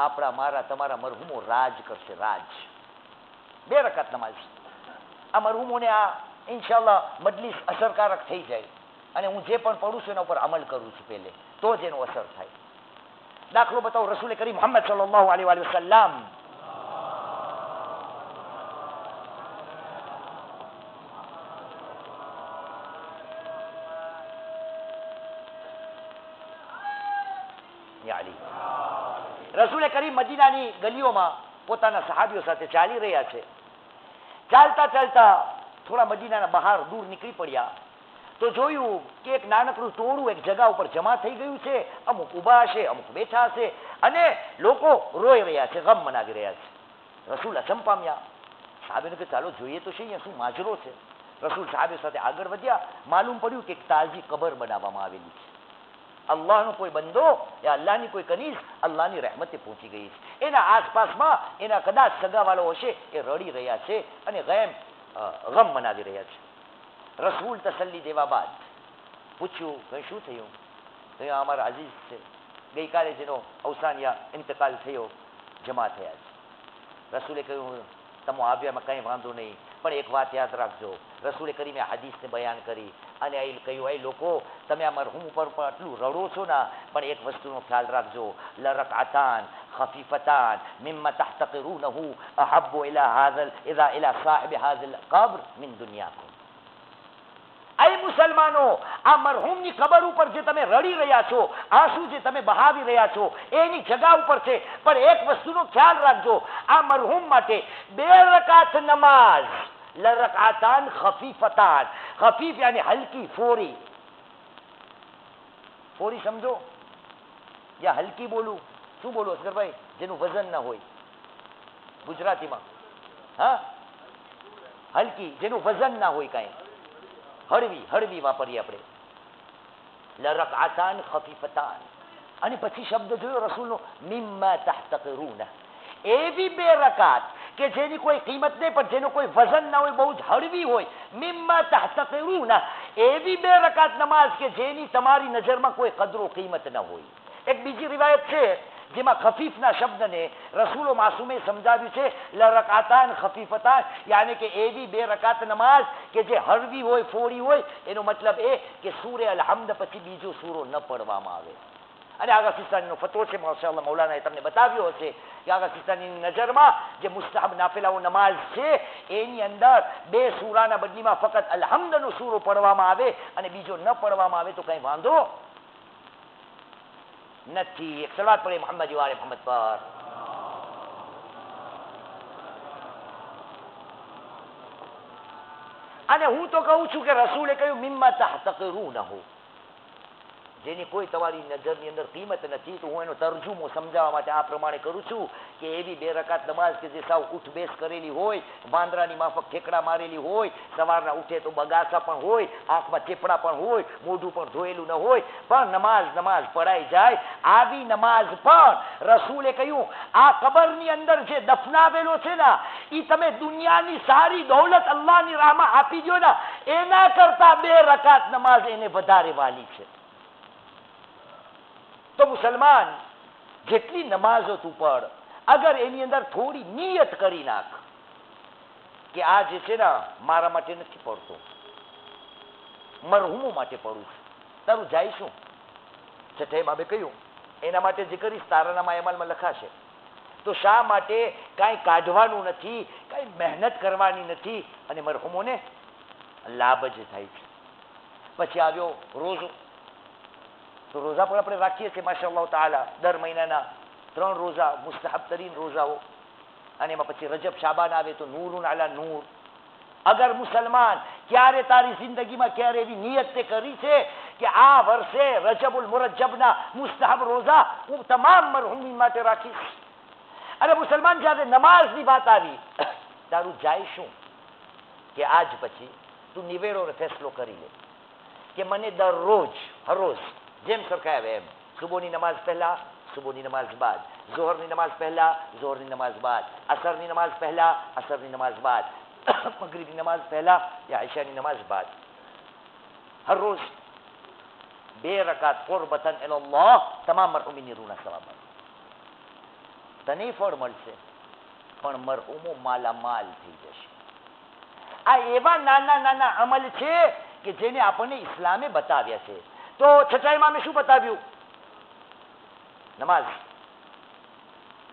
A: આપણા મારા તમારા મરહુમો રાજ કરશે, રાજ. બે રકાત નમાજ આ મરહુમોને આ ઇન્શાલ્લાહ મજલિસ અસરકારક થઈ જાય. અને હું જે પણ પડું છું એના ઉપર અમલ કરું છું પહેલે. તો જ એનો અસર થાય. દાખલો બતાવો, રસૂલ કરી મોહમ્મદ સલ્લાહ અલી વસલ્લામ કરી મદીનાની ગલીઓમાં પોતાના સહાબીઓ સાથે ચાલી રહ્યા છે. ચાલતા ચાલતા થોડા મદીનાના બહાર દૂર નીકળી પડ્યા. તો જોયું કે એક નાનકડું ટોળું એક જગા ઉપર જમા થઈ ગયું છે. અમુક ઊભા હશે, અમુક બેઠા હશે અને લોકો રોઈ રહ્યા છે, ગમ મનાવી રહ્યા છે. રસૂલ અસમ પામ્યા સાહેબને કે ચાલો જોઈએ તો છે અહીંયા શું માજરો છે? રસૂલ સાહેબ સાથે આગળ વધ્યા. માલુમ પડ્યું કે તાજી કબર બનાવવામાં આવેલી છે. અલ્લાહનો કોઈ બંદો એ અલ્લાહની કોઈ કનીશ અલ્લાહની રહેમતે પહોંચી ગઈ છે. એના આસપાસમાં એના કદાચ સગાવાળો હશે એ રડી રહ્યા છે અને ગેમ ગમ મનાવી રહ્યા છે. રસૂલ તસલ્લી દેવા બાદ પૂછ્યું કંઈ શું થયું? તો અમારા અજીઝ છે. ગઈકાલે જેનો અવસાન યા ઇંતકાલ થયો, જમા થયા છે. રસૂલે કહ્યું તમે આવ્યામાં કંઈ વાંધો નહીં. પણ એક વાત યાદ રાખજો. રસૂલે કરીમે હાદીસને બયાન કરી અને એ કહ્યું એ લોકો, તમે આ મરહૂમ ઉપર પણ આટલું રડો છો ને, પણ એક વસ્તુનો ખ્યાલ રાખજો. લરક આતાન ખફીફતાન મિમ્મા તહતકરૂનહુ અહબ્બુ ઇલા હાઝલ ઇલા ઇલા સાહિબ હાઝલ કબ્ર મિન દુનિયાકુમ. અય મુસલમાનો આ મરહુમની કબર ઉપર જે તમે રડી રહ્યા છો આંસુ જે તમે બહાવી રહ્યા છો એની જગા ઉપર છે પણ એક વસ્તુનો ખ્યાલ રાખજો આ મરહુમ માટે બે રકાત નમાઝ લરકાતાન ખફીફતાન ખફીફ યાની હલકી ફોરી ફોરી સમજો યા હલકી બોલું શું બોલું અસગરભાઈ જેનું વજન ના હોય ગુજરાતીમાં હા હલકી જેનું વજન ના હોય કાંઈ હળવી હળવી વાપરીએ આપણે. લરક આતાન ખફીફતાન. અને પછી શબ્દ જોયો રસૂલનો, મિમ્મા તહતકરૂન. એવી બે રકાત કે જેની કોઈ કિંમત નહીં, પણ જેનું કોઈ વજન ના હોય, બહુ જ હળવી હોય. મિમ્મા તહતકરૂન. એવી બે રકાત નમાઝ કે જેની તમારી નજરમાં કોઈ કદરો કિંમત ન હોય. એક બીજી રિવાયત છે જેમાં ખફીફના શબ્દને રસૂલો માસુમે સમજાવ્યું છે લરકાતાન ખફીફતાન યાની કે એવી બે રકાત નમાઝ કે જે હળવી હોય, ફોડી હોય, એનો મતલબ એ કે સૂરે અલહમદ પછી બીજો સૂરો ન પડવામાં આવે. અને આગા સિસ્તાનીનો ફતો છે માશાલ્લાહ મૌલાનાએ તમને બતાવ્યો હશે કે આગા સિસ્તાનીની નજરમાં જે મુસ્તાહબ નાફેલાઓ નમાઝ છે, એની અંદર બે સૂરાના બદલીમાં ફક્ત અલહમદનો સૂરો પડવામાં આવે અને બીજો ન પડવામાં આવે તો કંઈ વાંધો નથી. એક સલવાત પડે મોહમ્મદ વાળે મોહમ્મદ પર. અને હું તો કહું છું કે રસૂલે કહ્યું, મિમ્મા તહતકરૂનહુ. જેની કોઈ તમારી નજરની અંદર કિંમત નથી, તો હું એનો તરજુમો સમજાવવા માટે આ પ્રમાણે કરું છું કે એવી બે રકાત નમાઝ કે જે સાવ ઉઠ બેસ કરેલી હોય, વાંદરાની માફક ઠેકડા મારેલી હોય, સવારના ઉઠે તો બગાસા પણ હોય, આંખમાં ચેપડા પણ હોય, મોઢું પણ ધોયેલું ન હોય, પણ નમાઝ નમાઝ પડાઈ જાય, આવી નમાઝ પણ રસૂલે કહ્યું, આ કબરની અંદર જે દફનાવેલો છે ને એ તમે દુનિયાની સારી દૌલત અલ્લાહની રાહમાં આપી દો ને, એના કરતા બે રકાત નમાઝ એને વધારે વાલી છે. તો મુસલમાન જેટલી નમાઝો તું પડ અગર એની અંદર થોડી નિયત કરી નાખ કે આ જે છે ને મારા માટે નથી પડતો, મરહુમો માટે પડું તારું જાય શું? બાબે કહ્યું, એના માટે જે કરીશ તારાનામાં અમલમાં લખાશે. તો શા માટે કાંઈ કાઢવાનું નથી, કાંઈ મહેનત કરવાની નથી અને મરહુમોને લાભ જ થાય છે. પછી આવ્યો રોઝો તો રોઝા પણ આપણે રાખીએ છીએ માશાલ્લાહ તાલા દર મહિનાના ત્રણ રોઝા, મુસ્તહબ તરીન રોઝાઓ. અને એમાં પછી રજબ, શાબાન આવે તો નૂરુન આલા નૂર. અગર મુસલમાન ક્યારે તારી જિંદગીમાં ક્યારે એવી નિયત તે કરી છે કે આ વર્ષે રજબુલ મુરજબના મુસ્તહબ રોઝા હું તમામ મરહુમી માટે રાખીશ? અને મુસલમાન, જ્યારે નમાઝની વાત આવી, તારું જાય શું? કે આજ પછી તું નિવેડો ફેસલો કરી લે. કે મને દરરોજ, હરોજ જેમ સરખાવે એમ સુબોની નમાઝ પહેલા સુબોની નમાઝ બાદ ઝોહરની નમાઝ પહેલા ઝોહરની નમાઝ બાદ અસરની નમાઝ પહેલા અસરની નમાઝ બાદ મગરીબની નમાઝ પહેલા યા ઈશાની નમાઝ બાદ હરરોજ બે રકાત કોરબતન મોહ તમામ મરહુમીની રૂના સવાબ તને ફળ મળશે પણ મરહુમો માલામાલ થઈ જશે આ એવા નાના નાના અમલ છે કે જેને આપણને ઇસ્લામે બતાવ્યા છે તો છઠ્ઠાઈમાં અમે શું બતાવ્યું નમાઝ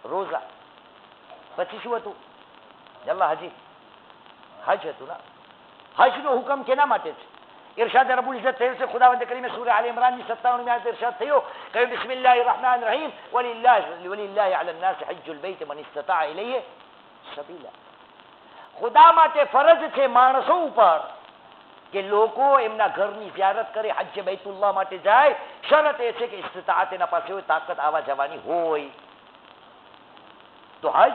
A: રોઝા પછી શું હતું જલ્લા હજી હજ હતું ના હજનો હુકમ કેના માટે છે ઇરશાદ રબુલ ઇઝ્ઝત થયું છે ખુદાવંદ કરીમે સૂરે આલ ઇમરાનની 57 મી આયત ઇરશાદ થયો કહ્યું બિસ્મિલ્લાહિર રહમાનિર રહીમ વલિલ્લાહ વલિલ્લાહિ અલા નાસ હજ્જુલ બૈત મન ઇસ્તતા ઇલૈહિ સબીલા ખુદા માટે ફરજ છે માણસો ઉપર કે લોકો એમના ઘરની જ્યારત કરે હજ્જ બૈતુલ્લાહ માટે જાય. શરત એ છે કે ઇસ્તતાઅત એના પાસે હોય, તાકાત આવા જવાની હોય. તો હજ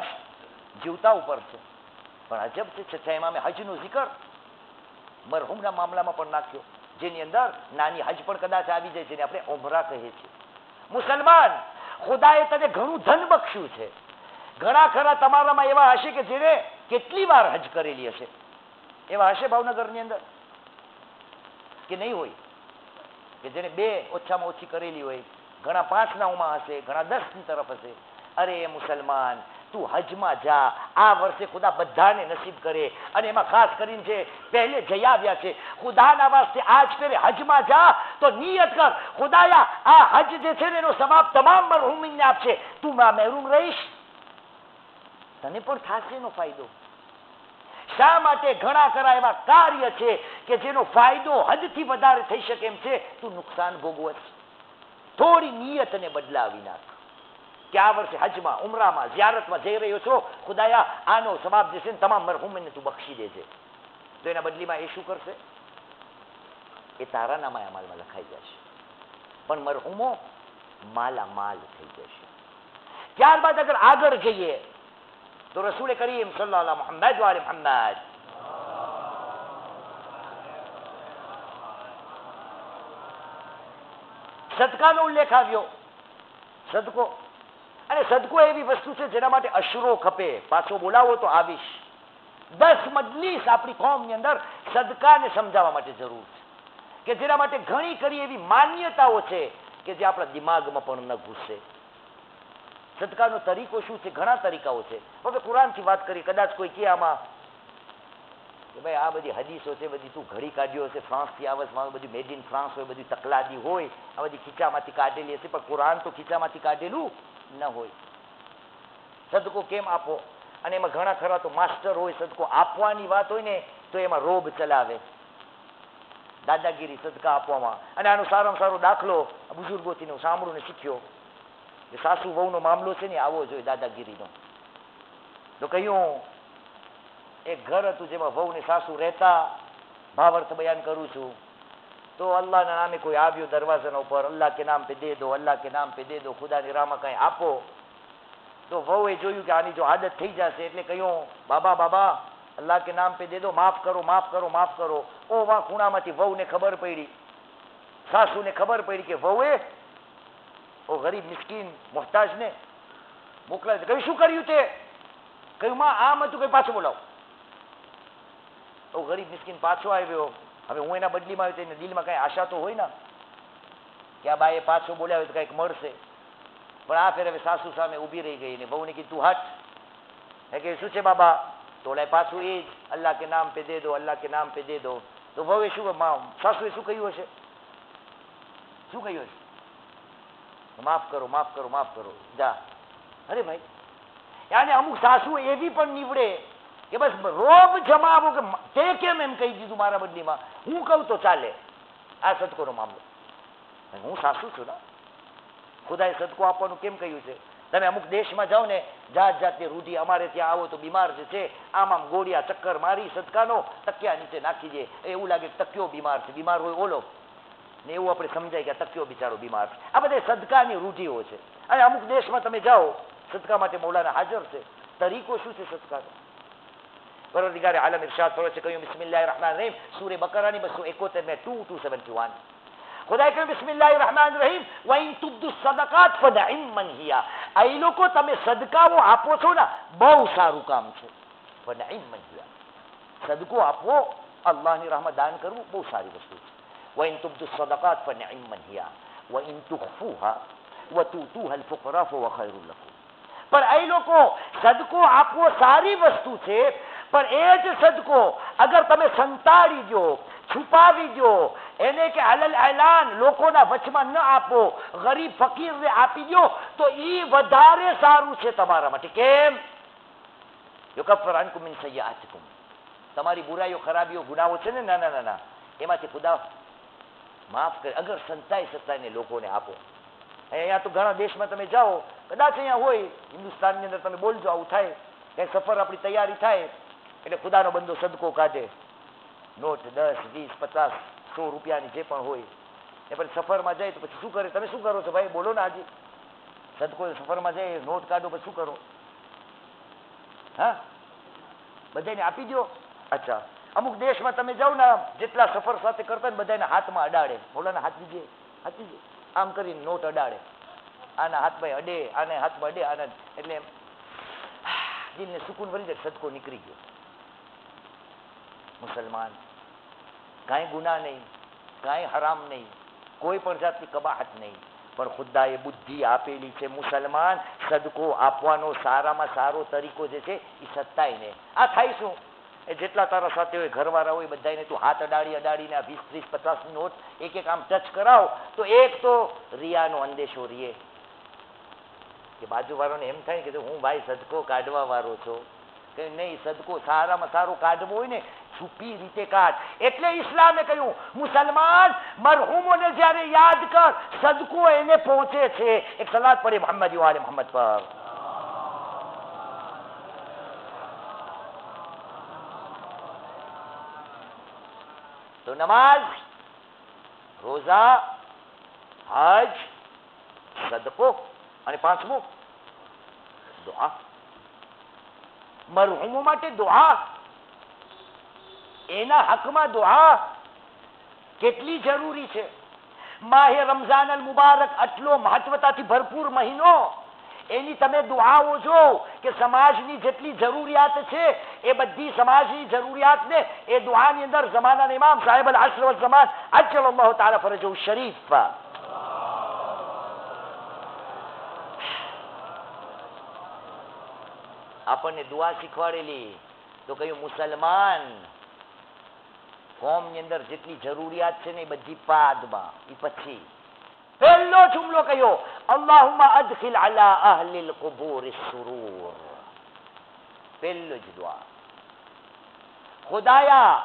A: જીવતા ઉપર છે. પણ અજબ છે એમાં હજનું zikr મરહુમના મામલામાં પણ નાખ્યો. જેની અંદર નાની હજ પણ કદાચ આવી જાય, જેને આપણે ઓમરા કહીએ છીએ. મુસલમાન, ખુદાએ તને ઘણું ધન બખ્યું છે. ઘણા ખરા તમારામાં એવા હશે કે જેને કેટલી વાર હજ કરેલી હશે. એવા હશે ભાવનગરની અંદર? કે નહીં હોય? કે જેને બે ઓછામાં ઓછી કરેલી હોય. ઘણા પાંચ નાઓમાં હશે, ઘણા દસની તરફ હશે. અરે મુસલમાન, તું હજમાં જા. આ વર્ષે ખુદા બધાને નસીબ કરે. અને એમાં ખાસ કરીને છે, પહેલે જઈ આવ્યા છે. ખુદાના વાસ્તે આજ ફેરે હજમાં જા. તો નિયત કર. ખુદાયા, આ હજ જે છે ને એનો સમાપ તમામ મરહુમીનને આપશે. તું મા મહેરૂમ રહીશ? તને પણ થશે એનો ફાયદો. શા માટે ઘણા ખરા એવા કાર્ય છે કે જેનો ફાયદો હદથી વધારે થઈ શકે એમ છે? તું નુકસાન ભોગવત. થોડી નિયતને બદલાવી નાખ. કે આ વર્ષે હજમાં, ઉમરામાં, ઝિયારતમાં જઈ રહ્યો છો, ખુદાયા, આનો સવાબ જે ને તમામ મરહુમને તું બક્ષી દેજે. તો એના બદલીમાં એ શું કરશે? એ તારા નામાય અમાલમાં લખાઈ જશે. પણ મરહુમો માલામાલ થઈ જશે. ત્યારબાદ અગર આગળ જઈએ તો રસૂલ કરીમ સલ્લાહ મોહમ્મદ વાલે મોહમ્મદ સદકાનો ઉલ્લેખ આવ્યો સદકો અને સદકો એવી વસ્તુ છે જેના માટે અશરો ખપે પાછો બોલાવો તો આવીશ દસ મજલીસ આપણી કોમની અંદર સદકાને સમજાવવા માટે જરૂર છે કે જેના માટે ઘણી કરી એવી માન્યતાઓ છે કે જે આપણા દિમાગમાં પણ ન ઘૂસે સદકાનો તરીકો શું છે? ઘણા તરીકાઓ છે. હવે કુરાનથી વાત કરી કદાચ કોઈ કે આમાં કે ભાઈ આ બધી હદીસો છે, બધી તું ઘડી કાઢ્યો હશે, ફ્રાન્સથી આવે છે બધી મેડ ઇન ફ્રાન્સ હોય, બધી તકલાદી હોય, આ બધી ખીચામાંથી કાઢેલી હશે, પણ કુરાન તો ખીચામાંથી કાઢેલું ન હોય. સદકો કેમ આપો? અને એમાં ઘણા ખરા તો માસ્ટર હોય, સદકો આપવાની વાત હોય ને, તો એમાં રોબ ચલાવે. દાદાગીરી, સદકા આપવામાં. અને આનો સારામાં સારો દાખલો બુઝુર્ગોથી હું સાંભળું ને શીખ્યો. કે સાસુ વહુનો મામલો છે ને આવો જોઈએ દાદાગીરીનો. તો કહ્યું, એક ઘર હતું જેમાં વહુ ને સાસુ રહેતા ભાવાર્થ બયાન કરું છું. તો અલ્લાહના નામે કોઈ આવ્યો દરવાજાના ઉપર, અલ્લાહ કે નામ પે દે દો, અલ્લાહ કે નામ પે દે દો, ખુદાની રામાં કંઈ આપો. તો વહુએ જોયું કે આની જો આદત થઈ જશે, એટલે કહ્યું, બાબા બાબા, અલ્લાહ કે નામ પે દે દો, માફ કરો માફ કરો માફ કરો. ઓ વાહ, ખૂણામાંથી વહુને ખબર પડી. સાસુને ખબર પડી કે વહુએ ઓ ગરીબ મિસ્કીન મોહતાજને મોકલાય કહ્યું, શું કર્યું તે? કહ્યું, માં, આમ હતું કઈ પાછું બોલાવો. તો ગરીબ મિસ્કીન પાછો આવ્યો. હવે હું એના બદલીમાં આવ્યો એને દિલમાં કઈ આશા તો હોય ને? કે આ બાએ પાછો બોલાવ્યો તો કંઈક મળશે. પણ આ ફેર હવે સાસુ સામે ઊભી રહી ગઈ ને બહુને કીધું, હટ. એ કે શું છે બાબા? તો પાછું એ જ, અલ્લાહ કે નામ પે દે દો, અલ્લાહ કે નામ પે દે દો. તો ભવે શું સાસુએ શું કહ્યું હશે? શું કહ્યું હશે? માફ કરો માફ કરો માફ કરો. જા. અરે ભાઈ યાને અમુક સાસુ એવી પણ નીવડે કે બસ રોબ જમાવો કે તે કેમ એમ કહી દીધું મારા બદલીમાં? હું કહું તો ચાલે. આ સદકોનો મામલો. હું સાસુ છું ને. ખુદાએ સદકો આપવાનું કેમ કહ્યું છે? તમે અમુક દેશમાં જાઓ ને, જાત જાતની રૂઢી અમારે ત્યાં આવો તો બીમાર જે છે, આમ આમ ગોળિયા, ચક્કર મારી, સદકાનો, તકિયા નીચે નાખી દે. એવું લાગે તકિયો બીમાર છે. બીમાર હોય ઓલો. ને એવું આપણે સમજાય કે તક્યો બિચારો બીમાર આ બધા સદકાની રૂઢિઓ છે. અને અમુક દેશમાં તમે જાઓ, સદકા માટે મૌલાના હાજર છે. તરીકો શું છે સદકાનો? પરવરદિગારે આલમ, ઇરશાદ ફરવે છે, કહ્યું બિસ્મિલ્લાહ રહમાન રહીમ. સૂરે બકરાની 271 में 2271 ખુદાએ કહ્યું બિસ્મિલ્લાહ રહમાન રહીમ વ તુબ્દુ સદકાત ફનઇમ મનહિયા આ લોકો તમે સદકાઓ આપો છો ને, બહુ સારું કામ છે. ફનઇમ મનહિયા સદકો આપવો અલ્લાહની રાહમાં દાન કરવું બહુ સારી વસ્તુ છે. વ تبدوا الصدقات હિયા વ ઇન તુખફુહા વ તુતુહા અલ ફુકરા ફhuwa પણ એ લોકો સદકો આપવો સારી વસ્તુ છે પણ એ જ સદકો અગર તમે સંતાડી દો છુપાવી દો એને કે હલલ એલાન લોકોના વચમાં ન આપો ગરીબ ફકીરને આપી દો તો એ વધારે સારું છે તમારા માટે કેમ તમારી બુરાઈઓ ખરાબીઓ ગુનાઓ છે ને ના ના ના એમાંથી ખુદા માફ કરે, અગર સંતાઈ સતાઈને લોકોને આપો. અહીંયા તો ઘણા દેશમાં તમે જાઓ, કદાચ અહીંયા હોય, હિન્દુસ્તાનની અંદર તમે બોલજો, આવું થાય. કંઈ સફર આપણી તૈયારી થાય, એટલે ખુદાનો બંદો સદકો કાઢે. નોટ દસ, વીસ, પચાસ, સો રૂપિયાની જે પણ હોય. એ પછી સફરમાં જાય તો પછી શું કરે? તમે શું કરો છો ભાઈ? બોલો ને આજે. સદકો સફરમાં જાય, નોટ કાઢો, પછી શું કરો? હા? બધાને આપી દો અચ્છા. અમુક દેશમાં તમે જાઓ ને જેટલા સફર સાથે કરતા ને બધાને હાથમાં અડાડે. બોલાના હાથ દીજે હાથી આમ કરીને નોટ અડાડે. આના હાથમાં અડે, આને હાથમાં અડે, આના એટલે દિલને સુકૂન ભરી જાય, સદકો નીકળી ગયો. મુસલમાન, કાંઈ ગુના નહીં, કાંઈ હરામ નહીં, કોઈ પણ જાતની કબાહત નહીં, પણ ખુદાએ બુદ્ધિ આપેલી છે મુસલમાન, સદકો આપવાનો સારામાં સારો તરીકો જે છે એ સત્તાઈને આ થાય શું? એ જેટલા તારા સાથે હોય ઘરવાળા હોય બધાને તું હાથ અડાડી, અડાડીને આ વીસ, ત્રીસ, પચાસ નોટ એક એક આમ ટચ કરાવ, તો એક તો રિયાનો અંદેશો રીએ. કે બાજુવાળાને એમ થાય કે હું ભાઈ સદકો કાઢવા વાળો છો, કે નહીં, સદકો સારામાં સારો કાઢવો હોય ને, છુપી રીતે કાઢ. એટલે ઇસ્લામે કહ્યું, મુસલમાન મરહુમોને જ્યારે યાદ કર, સદકો એને પહોંચે છે. એક સલાદ પડે મોહમ્મદ વાલે મોહમ્મદ પર. તો નમાઝ, રોઝા, હજ, સદકો અને પાંચમું દુઆ. મરહુમો માટે દુઆ. એના હકમાં દુઆ કેટલી જરૂરી છે? માહે રમઝાન અલ મુબારક આટલો મહત્વતાથી ભરપૂર મહિનો એની તમે દુઆઓ જો કે સમાજની જેટલી જરૂરિયાત છે, એ બધી સમાજની જરૂરિયાતને એ દુઆની અંદર જમાનાના ઇમામ સાહેબ અલ અશર વલ જમાન અજલ અલ્લાહ તાala ફરજો શરીફ. આપણને દુઆ શીખવાડેલી તો કયું મુસલમાન કોમની અંદર જેટલી જરૂરિયાત છે ને એ બધી પાદમાં એ પછી. પહેલો જુમલો કયો અલ્લાહુમ્મા અદખિલ અલા અહલિલ કુબૂર સુરૂર પહેલો જ દુઆ ખુદાયા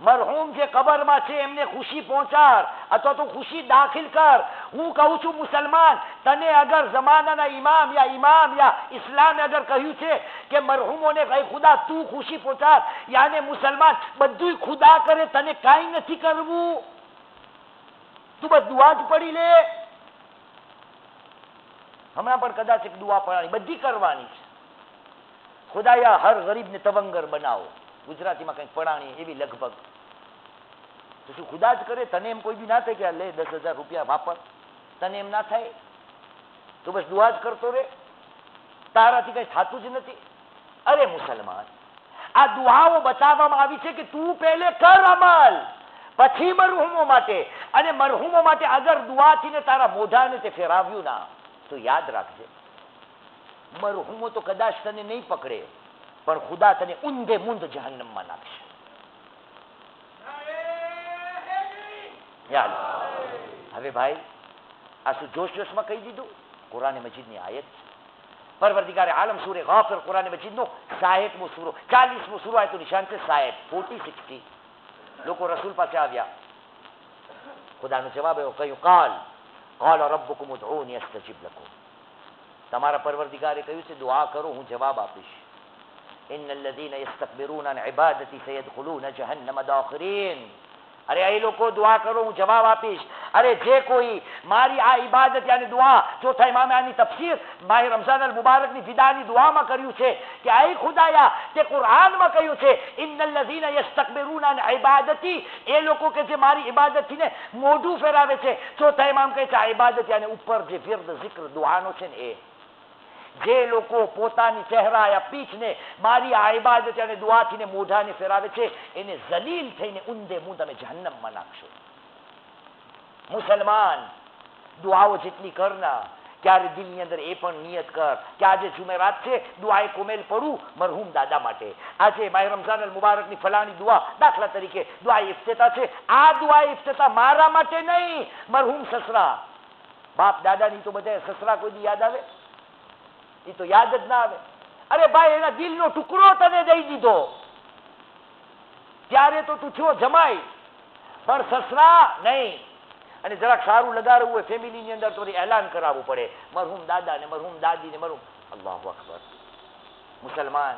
A: મરહૂમ જે કબરમાં છે એમને ખુશી પહોંચાડ અથવા તો ખુશી દાખિલ કર હું કહું છું મુસલમાન તને અગર જમાનાના ઇમામ યા ઇમામ યા ઇસ્લામે અગર કહ્યું છે કે મરહૂમોને કઈ ખુદા તું ખુશી પહોંચાડ યાને મુસલમાન બધું ખુદા કરે તને કાંઈ નથી કરવું તું બસ દુઆ જ પડી લે. હમણાં પણ કદાચ એક દુઆ પડવાની બધી કરવાની છે. ખુદાયા હર ગરીબને તવંગર બનાવો. ગુજરાતીમાં કંઈક પડાણી એવી લગભગ. તો શું ખુદા જ કરે? તને એમ કોઈ બી ના થાય કે લે, દસ હજાર રૂપિયા વાપર. તને એમ ના થાય? તો બસ દુઆ જ કરતો રે. તારાથી કઈ થતું જ નથી. અરે મુસલમાન, આ દુઆઓ બતાવવામાં આવી છે કે તું પહેલે કર અમલ. પછી મરહુમો માટે. અને મરહુમો માટે અગર દુઆથી ને તારા મોઢાને તે ફેરાવ્યું ના, તો યાદ રાખજે. મરહુમો તો કદાચ તને નહીં પકડે, પણ ખુદા તને ઊંધે મૂંધ જહન્નમમાં નાખશે. યાદ. હવે ભાઈ, આ શું જોશ જોશમાં કહી દીધું? કુરાન મજીદની આયત છે. પરવર્તિકારે આલમ સૂરે ગાફર કુરાન મજીદનો સાહેબમો સૂરો, ચાલીસમો સૂરો આયતું નિશાન છે સાહેબ, ફોર્ટી સિક્સટી. لوکو رسول پاسه آویا خدا نو جواب أو کوي قال قال ربكم ادعوني أستجب لكم. تمہارا پروردگار کوي سے دعا کرو ہوں جواب آپش إن الذين يستكبرون عن عبادتي سيدخلون جهنم داخرين. અરે, એ લોકો દુઆ કરો, હું જવાબ આપીશ. અરે, જે કોઈ મારી આ ઇબાદત યાની દુઆ ચોથા ઇમામે આની તફસીર, માહી રમઝાન અલ મુબારકની વિદાની દુઆમાં કર્યું છે કે આઈ ખુદાયા તે કુરાનમાં કહ્યું છે, ઇન્નલ લઝીના યસ્તકબિરુના અન ઇબાદતી. એ લોકો કે જે મારી ઇબાદતથી ને મોઢું ફેરાવે છે ચોથા ઇમામ કહે છે, આ ઇબાદત યાની ઉપર જે ફિર્દ zikr દુઆનો છે ને એ. જે લોકો પોતાની ચહેરા યા પીઠને મારી આ અને દુઆથીને મોઢાને ફેરાવે છે, એને જલીલ થઈને ઊંધે હું તમે જહન્નમમાં નાખશો. મુસલમાન, દુઆઓ જેટલી કરના ત્યારે દિલની અંદર એ પણ નિયત કર કે આજે જુમેરાત છે દુઆએ કોમેલ પડું મરહુમ દાદા માટે. આજે માય રમઝાન અલ મુબારકની ફલાણી દુઆ દાખલા તરીકે, દુઆ ઇફ્તેતા છે. આ દુઆ ઇફ્તેતા મારા માટે નહીં, મરહુમ સસરા. બાપ દાદાની તો બધા સસરા કોઈ યાદ આવે? એ તો યાદ જ ના આવે. અરે ભાઈ, એના દિલનો ટુકડો તને દઈ દીધો. ત્યારે તો તું જમાઈ. પણ સસરા નહીં. અને જરાક સારું લગાડવું હોય ફેમિલીની અંદર તો એલાન કરાવવું પડે. મરહુમ દાદા ને મરહુમ દાદી ને મરહુમ. અલ્લાહ અકબર. મુસલમાન,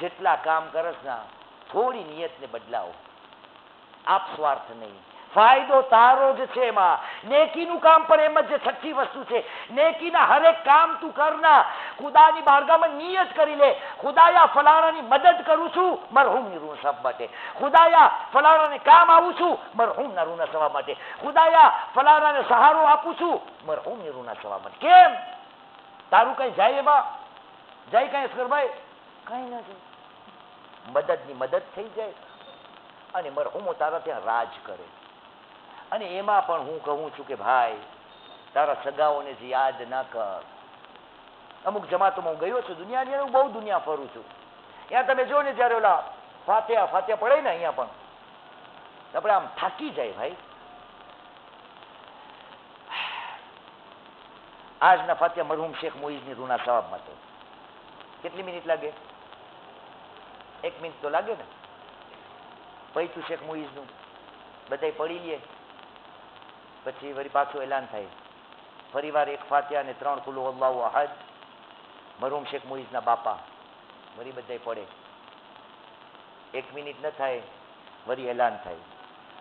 A: જેટલા કામ કરસ ના, થોડી નિયતને બદલાવો આપ સ્વાર્થ નહીં. ફાયદો તારો જ છે એમાં નેકીનું કામ પણ એમ જ છઠ્ઠી વસ્તુ છે. નેકીના હરેક કામ તું કરના. ખુદાની બારગામાં નિયત કરી લે. ખુદાયા ફલાણાની મદદ કરું છું મરહુમની રૂહ સબ માટે. ખુદાયા ફલાણાને કામ આવું છું મરહુમના રૂના સવા માટે. ખુદાયા ફલાણાને સહારો આપું છું મરહુમની રૂના સવા માટે. કેમ? તારું કઈ જાય એમાં? જાય કઈ અસરભાઈ કઈ ના જાય. મદદની મદદ થઈ જાય. અને મરહુમો તારા ત્યાં રાજ કરે. અને એમાં પણ હું કહું છું કે ભાઈ, તારા સગાઓને જે યાદ ના કર. અમુક જમાતોમાં હું ગયો છું દુનિયાની હું બહુ દુનિયા ફરું છું. ત્યાં તમે જો ને જ્યારે ઓલા ફાત્યા ફાત્યા પડે ને અહીંયા પણ. આપણે આમ થાકી જાય ભાઈ. આજના ફાત્યા મરહુમ શેખ મોઈઝની રૂના સવાબ માટે કેટલી મિનિટ લાગે? એક મિનિટ તો લાગે ને. પૈતું શેખ મુઈઝનું. બધાય પડી લે. પછી વળી પાછું એલાન થાય. ફરીવાર એક ફાત્યા અને ત્રણ કુલુ અલ્લાહુ અહદ, મરહુમ શેખ મુઈઝના બાપા, વળી બધાય પડે. એક મિનિટ ન થાય, વળી એલાન થાય.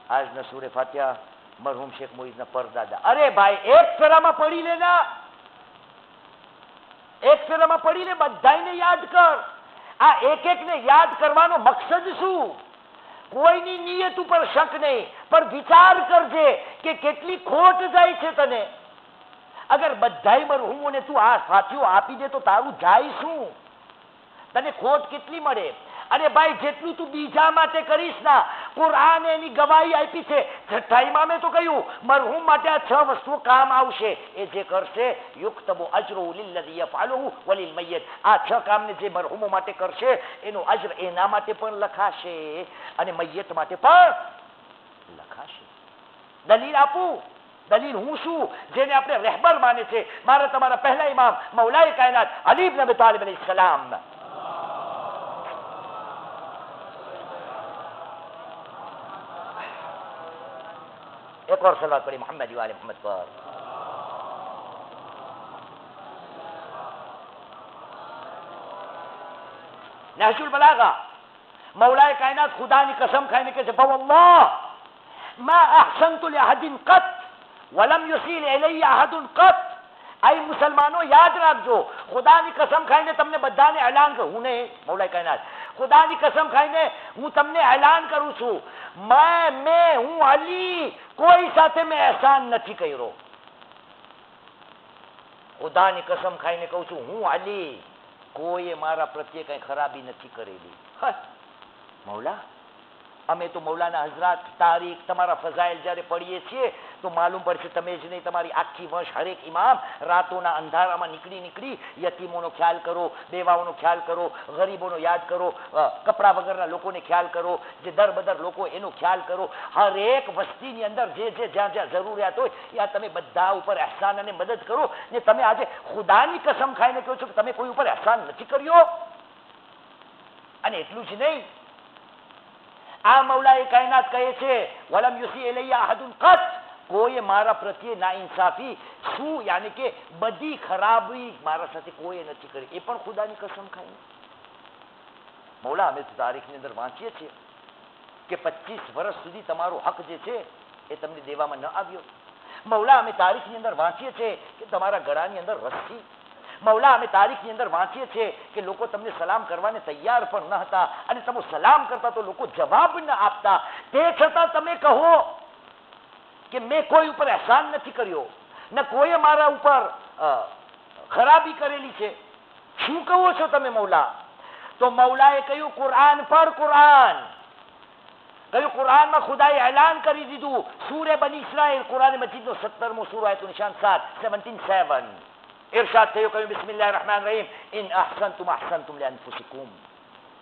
A: આજના સૂરે ફાત્યા મરહુમ શેખ મુઈઝના પરદાદા. અરે ભાઈ, એક ફેરામાં પડી લે ના. એક ફેરામાં પડી લે, બધાયને યાદ કર. આ એક એકને યાદ કરવાનો મકસદ શું? કોઈની નિયત ઉપર શક નહીં, પણ વિચાર કરજે કે કેટલી ખોટ જાય છે તને. અગર બધાય અને તું આ સાથીઓ આપી દે તો તારું જાય શું? તને ખોટ કેટલી મળે? અને ભાઈ, જેટલું તું બીજા માટે કરીશ ના, કુરાન એની ગવાહી આપી છે. છઠ્ઠા ઇમામે તો કહ્યું, મરહુમ માટે આ છ વસ્તુ કામ આવશે. એ જે કરશે, યુક્તબો અજરો લિલ્લઝી યફઅલુહુ વલિલ મય્યત આ છ કામને જે મરહુમો માટે કરશે, એનો અજર એના માટે પણ લખાશે અને મય્યત માટે પણ લખાશે. દલીલ આપું? દલીલ હું શું? જેને આપણે રહેબર માને છે. મારા તમારા પહેલા ઇમામ, મૌલાએ કાયનાત અલીબ નબી તાલિબ અલી સલામ एक और सलात पढ़ी मोहम्मद वाले मोहम्मद पर नहजुल बलागा मौलाए कायनात खुदा की कसम खाने के जब अल्लाह ما احسنت لاحد قط ولم يسيل الي احد قط આઈ મુસલમાનો યાદ રાખજો ખુદાની કસમ ખાઈને તમને બધાને એલાન કરું હું નહીં મૌલાઈ કાયનાત ખુદાની કસમ ખાઈને હું તમને એલાન કરું છું. મેં મેં, હું અલી, કોઈ સાથે મેં એહસાન નથી કર્યો. ખુદાની કસમ ખાઈને કહું છું, હું અલી, કોઈએ મારા પ્રત્યે કઈ ખરાબી નથી કરેલી. મૌલા અમે તો મૌલાના હઝરાત તારીખ તમારા ફઝાઇલ જ્યારે પડીએ છીએ, તો માલુમ પડશે તમે જ નહીં, તમારી આખી વંશ હરેક ઇમામ રાતોના અંધારામાં નીકળી નીકળી યતીમોનો ખ્યાલ કરો, બેવાઓનો ખ્યાલ કરો, ગરીબોનો યાદ કરો કપડાં વગરના લોકોને ખ્યાલ કરો, જે દર બદર લોકો એનો ખ્યાલ કરો. હરેક વસ્તીની અંદર જે જે જ્યાં જ્યાં જરૂરિયાત હોય, ત્યાં તમે બધા ઉપર અહેસાન અને મદદ કરો. ને તમે આજે ખુદાની કસમ ખાઈને કહો છો કે તમે કોઈ ઉપર અહેસાન નથી કર્યો? અને એટલું જ નહીં આ મૌલાએ કાયનાત કહે છે, વલમ યુસી એલૈયા અહદુન કત. કોઈએ મારા પ્રત્યે નાઇન્સાફી શું યાની કે બધી ખરાબી મારા સાથે કોઈએ નથી કરી. એ પણ ખુદાની કસમ ખાઈ. મૌલા, અમે તારીખની અંદર વાંચીએ છીએ કે પચીસ વર્ષ સુધી તમારો હક જે છે એ તમને દેવામાં ન આવ્યો. મૌલા, અમે તારીખની અંદર વાંચીએ છીએ કે તમારા ગળાની અંદર રસ્સી મૌલા અમે તારીખની અંદર વાંચીએ છીએ કે લોકો તમને સલામ કરવાને તૈયાર પણ ન હતા અને તમે સલામ કરતા તો લોકો જવાબ ન આપતા તે છતાં તમે કહો કે મેં કોઈ ઉપર અહેસાન નથી કર્યો ને કોઈએ મારા ઉપર અ, ખરાબી કરેલી છે શું કહો છો તમે મૌલા તો મૌલાએ કહ્યું કુરાન પર કુરાન કહ્યું કુરાનમાં ખુદાએ એલાન કરી દીધું સૂરે બની ઇસ્રાએલ કુરાન મજીદનો સત્તરમો સૂર આયતું નિશાન સાત સેવન્ટીન સેવન ઇરશાદ થયો કહ્યું બિસ્મિલ્લાહ રહમાન રહીમ ઇન અહસનતુમ અહસનતુમ લિઅન્ફુસિકુમ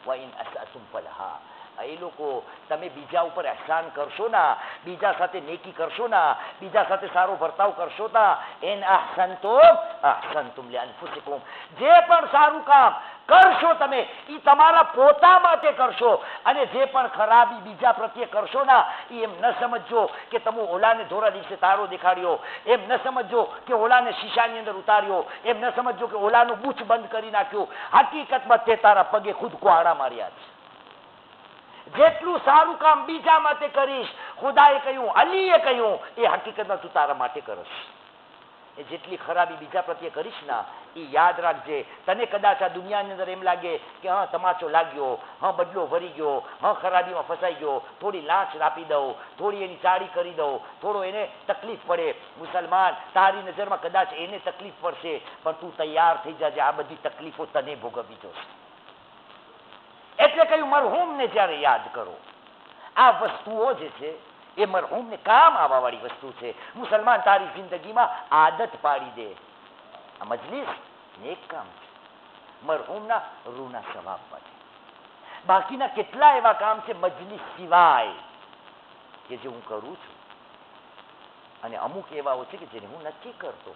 A: વ ઇન અસઅતુમ ફલહા એ લોકો તમે બીજા ઉપર અહેસાન કરશો ના, બીજા સાથે નેકી કરશો ના, બીજા સાથે સારો વર્તાવ કરશો ના, એન અહસનતુમ લે અનફુસિકુમ. જે પણ સારું કામ કરશો તમે એ તમારા પોતા માટે કરશો અને જે પણ ખરાબી બીજા પ્રત્યે કરશો ના એમ ન સમજો કે તમે ઓલાને ધોરા દિવસે તારો દેખાડ્યો, એમ ન સમજજો કે ઓલાને શીશાની અંદર ઉતાર્યો, એમ ન સમજજો કે ઓલાનું બૂચ બંધ કરી નાખ્યું. હકીકતમાં તે તારા પગે ખુદ કોહાડા માર્યા છે. જેટલું સારું કામ બીજા માટે કરીશ, ખુદાએ કહ્યું, અલીએ કહ્યું, એ હકીકતમાં તું તારા માટે કરશ. એ જેટલી ખરાબી બીજા પ્રત્યે કરીશ ના, એ યાદ રાખજે. તને કદાચ આ દુનિયાની અંદર એમ લાગે કે, હા, તમાચો લાગ્યો, હા, બદલો ભરી ગયો, હા, ખરાબીમાં ફસાઈ ગયો, થોડી લાંચ આપી દઉં, થોડી એની ચાળી કરી દઉં, થોડો એને તકલીફ પડે. મુસલમાન, તારી નજરમાં કદાચ એને તકલીફ પડશે, પણ તું તૈયાર થઈ જાજે, આ બધી તકલીફો તને ભોગવવી જોશે. એટલે કહ્યું મરહૂમને જ્યારે યાદ કરો. આ વસ્તુઓ જે છે, એ મરહૂમને કામ આવવાવાળી વસ્તુ છે. મુસલમાન તારી જિંદગીમાં આદત પાડી દે. આ મજલિસ એક કામ છે. મરહૂમના રૂના સ્વભાવ માટે બાકીના કેટલા એવા કામ છે મજલિસ સિવાય કે જે હું કરું છું? અને અમુક એવાઓ છે કે જેને હું નથી કરતો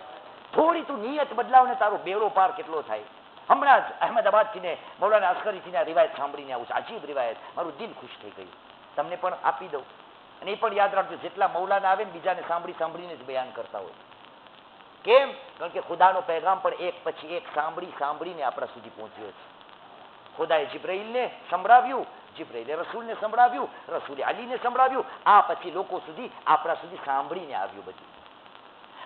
A: થોડી તું નિયત બદલાવને તારો બેડો પાર કેટલો થાય? હમણાં જ અહેમદાબાદથી ને મૌલાના અસ્કરીથી આ રિવાયત સાંભળીને આવું છે. અજીબ રિવાયત. મારું દિલ ખુશ થઈ ગયું. તમને પણ આપી દઉં. અને એ પણ યાદ રાખજો, જેટલા મૌલાના આવે ને બીજાને સાંભળી સાંભળીને જ બયાન કરતા હોય. કેમ? કારણ કે ખુદાનો પેગામ પણ એક પછી એક સાંભળી સાંભળીને આપણા સુધી પહોંચ્યો છે. ખુદાએ જિબ્રાઈલને સંભળાવ્યું જિબ્રાઈલે રસૂલને સંભળાવ્યું, રસૂલે અલીને સંભળાવ્યું. આ પછી લોકો સુધી, આપણા સુધી સાંભળીને આવ્યું બધું.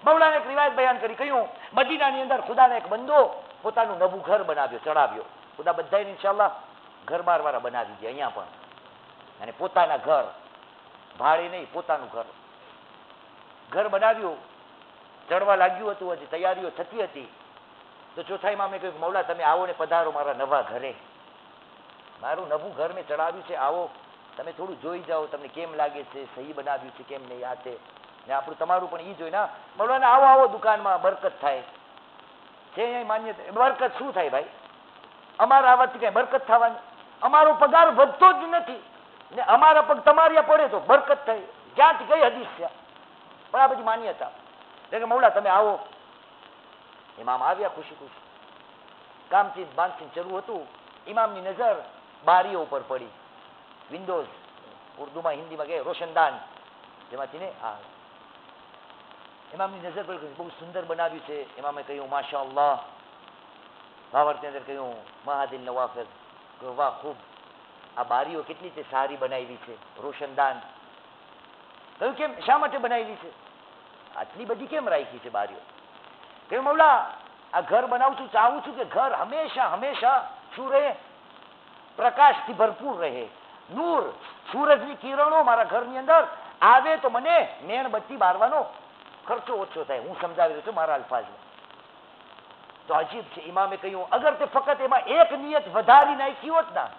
A: મૌલાને એક રિવાયત બયાન કરી, કહ્યું, મદીનાની અંદર ખુદાને એક બંદો પોતાનું નવું ઘર બનાવ્યો, ચડાવ્યો. ખુદા બધા ઇન્શાલ્લાહ ઘર બારવાળા બનાવી દે અહીંયા પણ. અને પોતાના ઘર, ભાડે નહીં, પોતાનું ઘર. ઘર બનાવ્યું, ચડવા લાગ્યું હતું, હજી તૈયારીઓ થતી હતી. તો ચોથાઈમાં મેં કહ્યું મૌલા, તમે આવો ને પધારો મારા નવા ઘરે. મારું નવું ઘર મેં ચડાવ્યું છે, આવો. તમે થોડું જોઈ જાઓ, તમને કેમ લાગે છે, સહી બનાવ્યું છે, કેમ નહીં, આ ને આપણું તમારું પણ એ જોઈ ના. મૌલાના, આવો આવો દુકાનમાં બરકત થાય. છે અહીં માન્યતા બરકત શું થાય ભાઈ? અમારા આવવાથી કઈ બરકત થવાની? અમારો પગાર વધતો જ નથી. ને અમારા પગ તમારી પડે તો બરકત થઈ ક્યાંથી, કઈ હદીસ છે? પણ આ બધી માન્યતા. કે મૌલા, તમે આવો. ઇમામ આવ્યા ખુશી ખુશી. કામથી બાંધથી જરૂર હતું. ઇમામની નજર બારીઓ ઉપર પડી. વિન્ડોઝ. ઉર્દુમાં, હિન્દીમાં કહે રોશનદાન. જેમાંથી ને આ ઇમામની નજર પર બહુ સુંદર બનાવ્યું છે. ઇમામે કહ્યું માશા અલ્લાહ અંદર કહ્યું, મહાદિલ નવાફર વાહ, ખૂબ. આ બારીઓ કેટલી તે સારી બનાવી છે. રોશનદાન. કહ્યું, કેમ? શા માટે બનાવી છે? આટલી બધી કેમ રાખી છે બારીઓ? કહ્યું, મૌલા, આ ઘર બનાવું છું ચાહું છું કે ઘર હંમેશા હંમેશા શું રહે? પ્રકાશથી ભરપૂર રહે. નૂર, સૂરજની કિરણો મારા ઘરની અંદર. આવે તો મને મેણબત્તી બારવાનો ખર્ચો ઓછો થાય. હું સમજાવી છું મારા અલ્ફાજમાં તો અજીબ છે. ઇમામે કહ્યું, અગર તે ફક્ત એમાં એક નિયત વધારી નાખી હોત ના,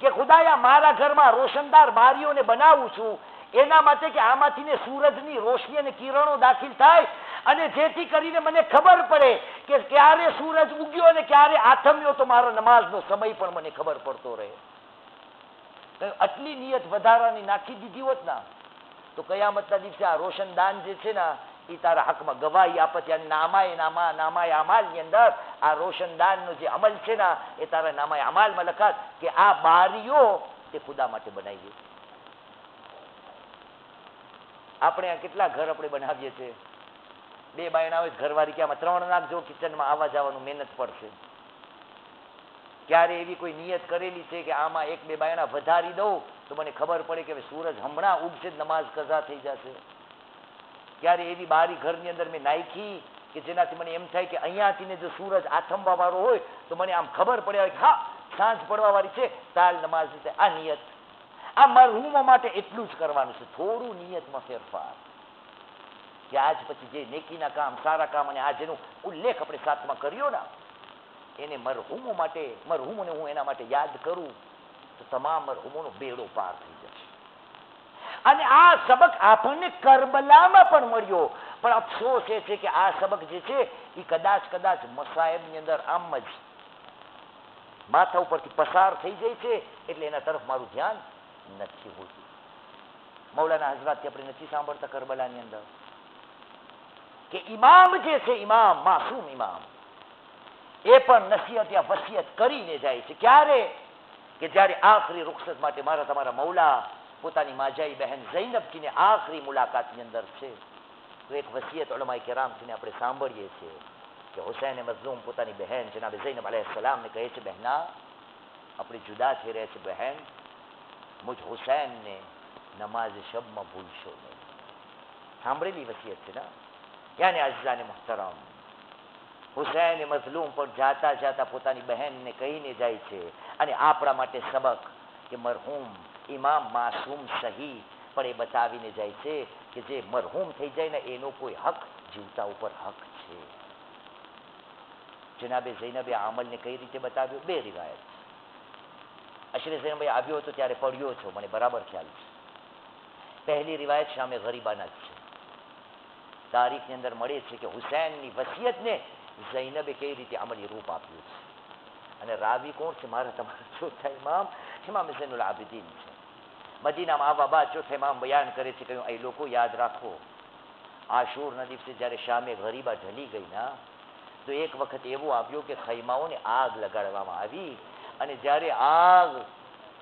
A: કે ખુદાયા મારા ઘરમાં રોશનદાર બારીઓને બનાવું છું, એના માટે કે આમાંથી ને સૂરજની રોશની અને કિરણો દાખલ થાય, અને જેથી કરીને મને ખબર પડે કે ક્યારે સૂરજ ઉગ્યો અને ક્યારે આથમ્યો, તો મારો નમાઝનો સમય પણ મને ખબર પડતો રહે. આટલી નિયત વધારાની નાખી દીધી હોત ના તો કયામતના દિવસે આ રોશનદાન જે છે ને એ તારા હકમાં ગવાહી આપે છે નામાય, નામા, નામાય અમાલની અંદર આ રોશનદાનનો જે અમલ છે ને, એ તારા નામાય અમાલમાં લખાત કે આ બારીઓ તે ખુદા માટે બનાવી છે આપણે આ કેટલા ઘર આપણે બનાવીએ છીએ? બે બાયણા હોય ઘરવાળી કે આમાં ત્રણ નાખજો કિચનમાં આવવા જવાનું મહેનત પડશે. ક્યારે એવી કોઈ નિયત કરેલી છે કે આમાં એક બે બાયણા વધારી દઉં, તો મને ખબર પડે કે સૂરજ હમણાં ઉગશે નમાઝ કઝા થઈ જશે. ક્યારે એવી બારી ઘરની અંદર મેં નાખી કે જેનાથી મને એમ થાય કે અહીંયાથી જો સૂરજ આથમવા વાળો હોય, તો મને આમ ખબર પડે હા, સાંજ પડવા વાળી છે, તાલ નમાઝ છે, આ નિયત. આ મરહુમો માટે એટલું જ કરવાનું છે, થોડું નિયતમાં ફેરફાર. કે આજ પછી જે નેકીના કામ, સારા કામ અને આજેનો જેનો ઉલ્લેખ આપણે સાથમાં કર્યો ને એને મરહુમો માટે મરહુમોને હું એના માટે યાદ કરું, તો તમામ મરહુમોનો બેડો પાર થઈ જશે. અને આ સબક આપણને કરબલામાં પણ મળ્યો. પણ અફસોસ એ છે કે આ સબક જે છે એ કદાચ કદાચ મસાહેબની અંદર આમ જ માથા ઉપરથી પસાર થઈ જાય છે, એટલે એના તરફ મારું ધ્યાન નથી હોતું. મૌલાના હઝરાતથી આપણે નથી સાંભળતા કરબલાની અંદર. કે ઇમામ જે છે ઇમામ માસૂમ ઇમામ એ પણ નસીહત યા વસિયત કરીને જાય છે. ક્યારે? કે જ્યારે આખરી રૂખસત માટે મારા તમારા મૌલા, પોતાની માજાઈ બહેન ઝૈનબજીને આખરી મુલાકાતની અંદર છે. તો એક વસિયત ઓલમાઈ કેરામથીને આપણે સાંભળીએ છીએ કે હુસૈન મઝલૂમ પોતાની બહેન જનાબ ઝૈનબ અલૈહિ સલામને કહે છે, બહેના, આપણે જુદા થઈ રહે છે બહેન. મુજ હુસૈનને નમાઝ શબમાં ભૂલશો નહીં. સાંભળેલી વસિયત છે ને? યાને અજલાને મુહતરમ. હુસૈન મઝલૂમ પણ જાતા જાતા પોતાની બહેનને કહીને જાય છે અને આપણા માટે સબક કે મરહૂમ ઇમામ માસૂમ સહી પણ એ બતાવીને જાય છે કે જે મરહૂમ થઈ જાય ને એનો કોઈ હક જીવતા ઉપર હક છે. જનાબે જૈનબે આમલને કઈ રીતે બતાવ્યો? બે રિવાયત. અશરે જૈનભાઈ આવ્યો હતો ત્યારે પડ્યો છો, મને બરાબર ખ્યાલ છે. પહેલી રિવાયત શામે ગરીબાના જ છે. તારીખની અંદર મળે છે કે હુસૈનની વસિયતને ઝૈનબે કઈ રીતે અમલી રૂપ આપ્યું છે? અને રાવી કોણ છે? મારા તમારા ચોથા ઇમામ ઇમામ ઝૈનુલ આબિદીન છે. મદીનામાં આવવા બાદ ચોથા ઇમામ બયાન કરે છે કહ્યું એ લોકો યાદ રાખો. આશુરના દિવસે જ્યારે શામે ગરીબા ઢલી ગઈ ના તો એક વખત એવો આવ્યું કે ખૈમાઓને આગ લગાડવામાં આવી અને જ્યારે આગ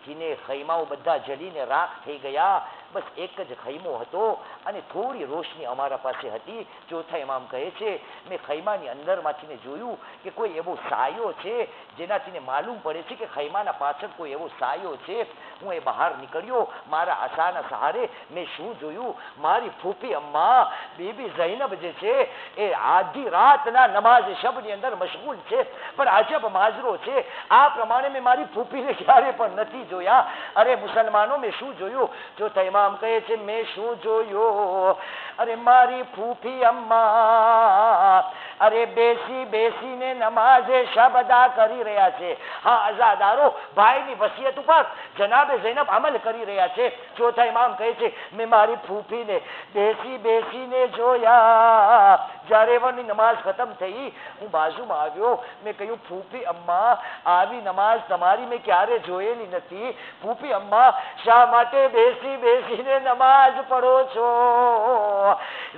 A: ખીને ખૈમાઓ બધા જલીને રાખ થઈ ગયા બસ એક જ ખૈમો હતો અને થોડી રોશની અમારા પાસે હતી. ચોથા ઇમામ કહે છે, મેં ખૈમાની અંદરમાંથીને જોયું કે કોઈ એવો સાયો છે જેનાથીને માલુમ પડે છે કે ખૈમાના પાછળ કોઈ એવો સાયો છે. હું એ બહાર નીકળ્યો, મારા આશાના સહારે મેં શું જોયું? મારી ફૂફી અમ્મા, બેબી જૈનબ જે છે, એ આધી રાતના નમાઝ શબની અંદર મશગુલ છે. પણ અજબ માજરો છે. આ પ્રમાણે મેં મારી ફૂફીને ક્યારે પણ નથી જોયા. અરે મુસલમાનો, મેં શું જોયું? ચોથા ઇમામ કહે છે, મેં શું જોયો? અરે મારી ફૂફી અમ્મા, અરે બેસી બેસીને નમાઝે શબદા કરી રહ્યા છે. હા, અઝાદારો, ભાઈની વસિયત ઉપર જનાબે જૈનબ અમલ કરી રહ્યા છે. ચોથા ઇમામ કહે છે, મેં મારી ફૂફીને બેસી બેસીને જોયા. જ્યારે એવાની નમાઝ ખતમ થઈ, હું બાજુમાં આવ્યો. મેં કહ્યું, ફૂફી અમ્મા, આવી નમાઝ તમારી મેં ક્યારે જોયેલી નથી. ફૂફી અમ્મા, શા માટે બેસી બેસી બેસીને નમાઝ પઢો છો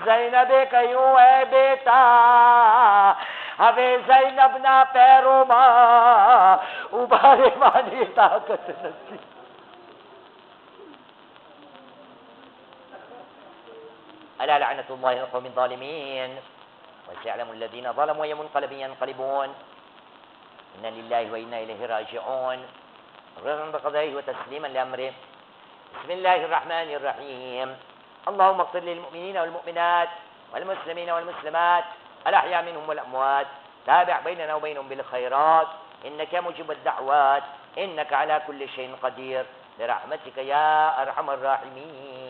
A: ઝૈનબે કહ્યું એ બેટા હવે ઝૈનબના પેરોમાં ઉભા રહેવાની તાકાત નથી ألا لعنة الله على القوم الظالمين وسيعلم الذين ظلموا أي منقلب ينقلبون إنا لله وإنا إليه راجعون رضا بقضائه وتسليما لأمره بسم الله الرحمن الرحيم. اللهم اغفر للمؤمنين والمؤمنات والمسلمين والمسلمات الأحياء منهم والأموات تابع بيننا وبينهم بالخيرات. إنك مجيب الدعوات إنك على كل شيء قدير. برحمتك يا أرحم الراحمين.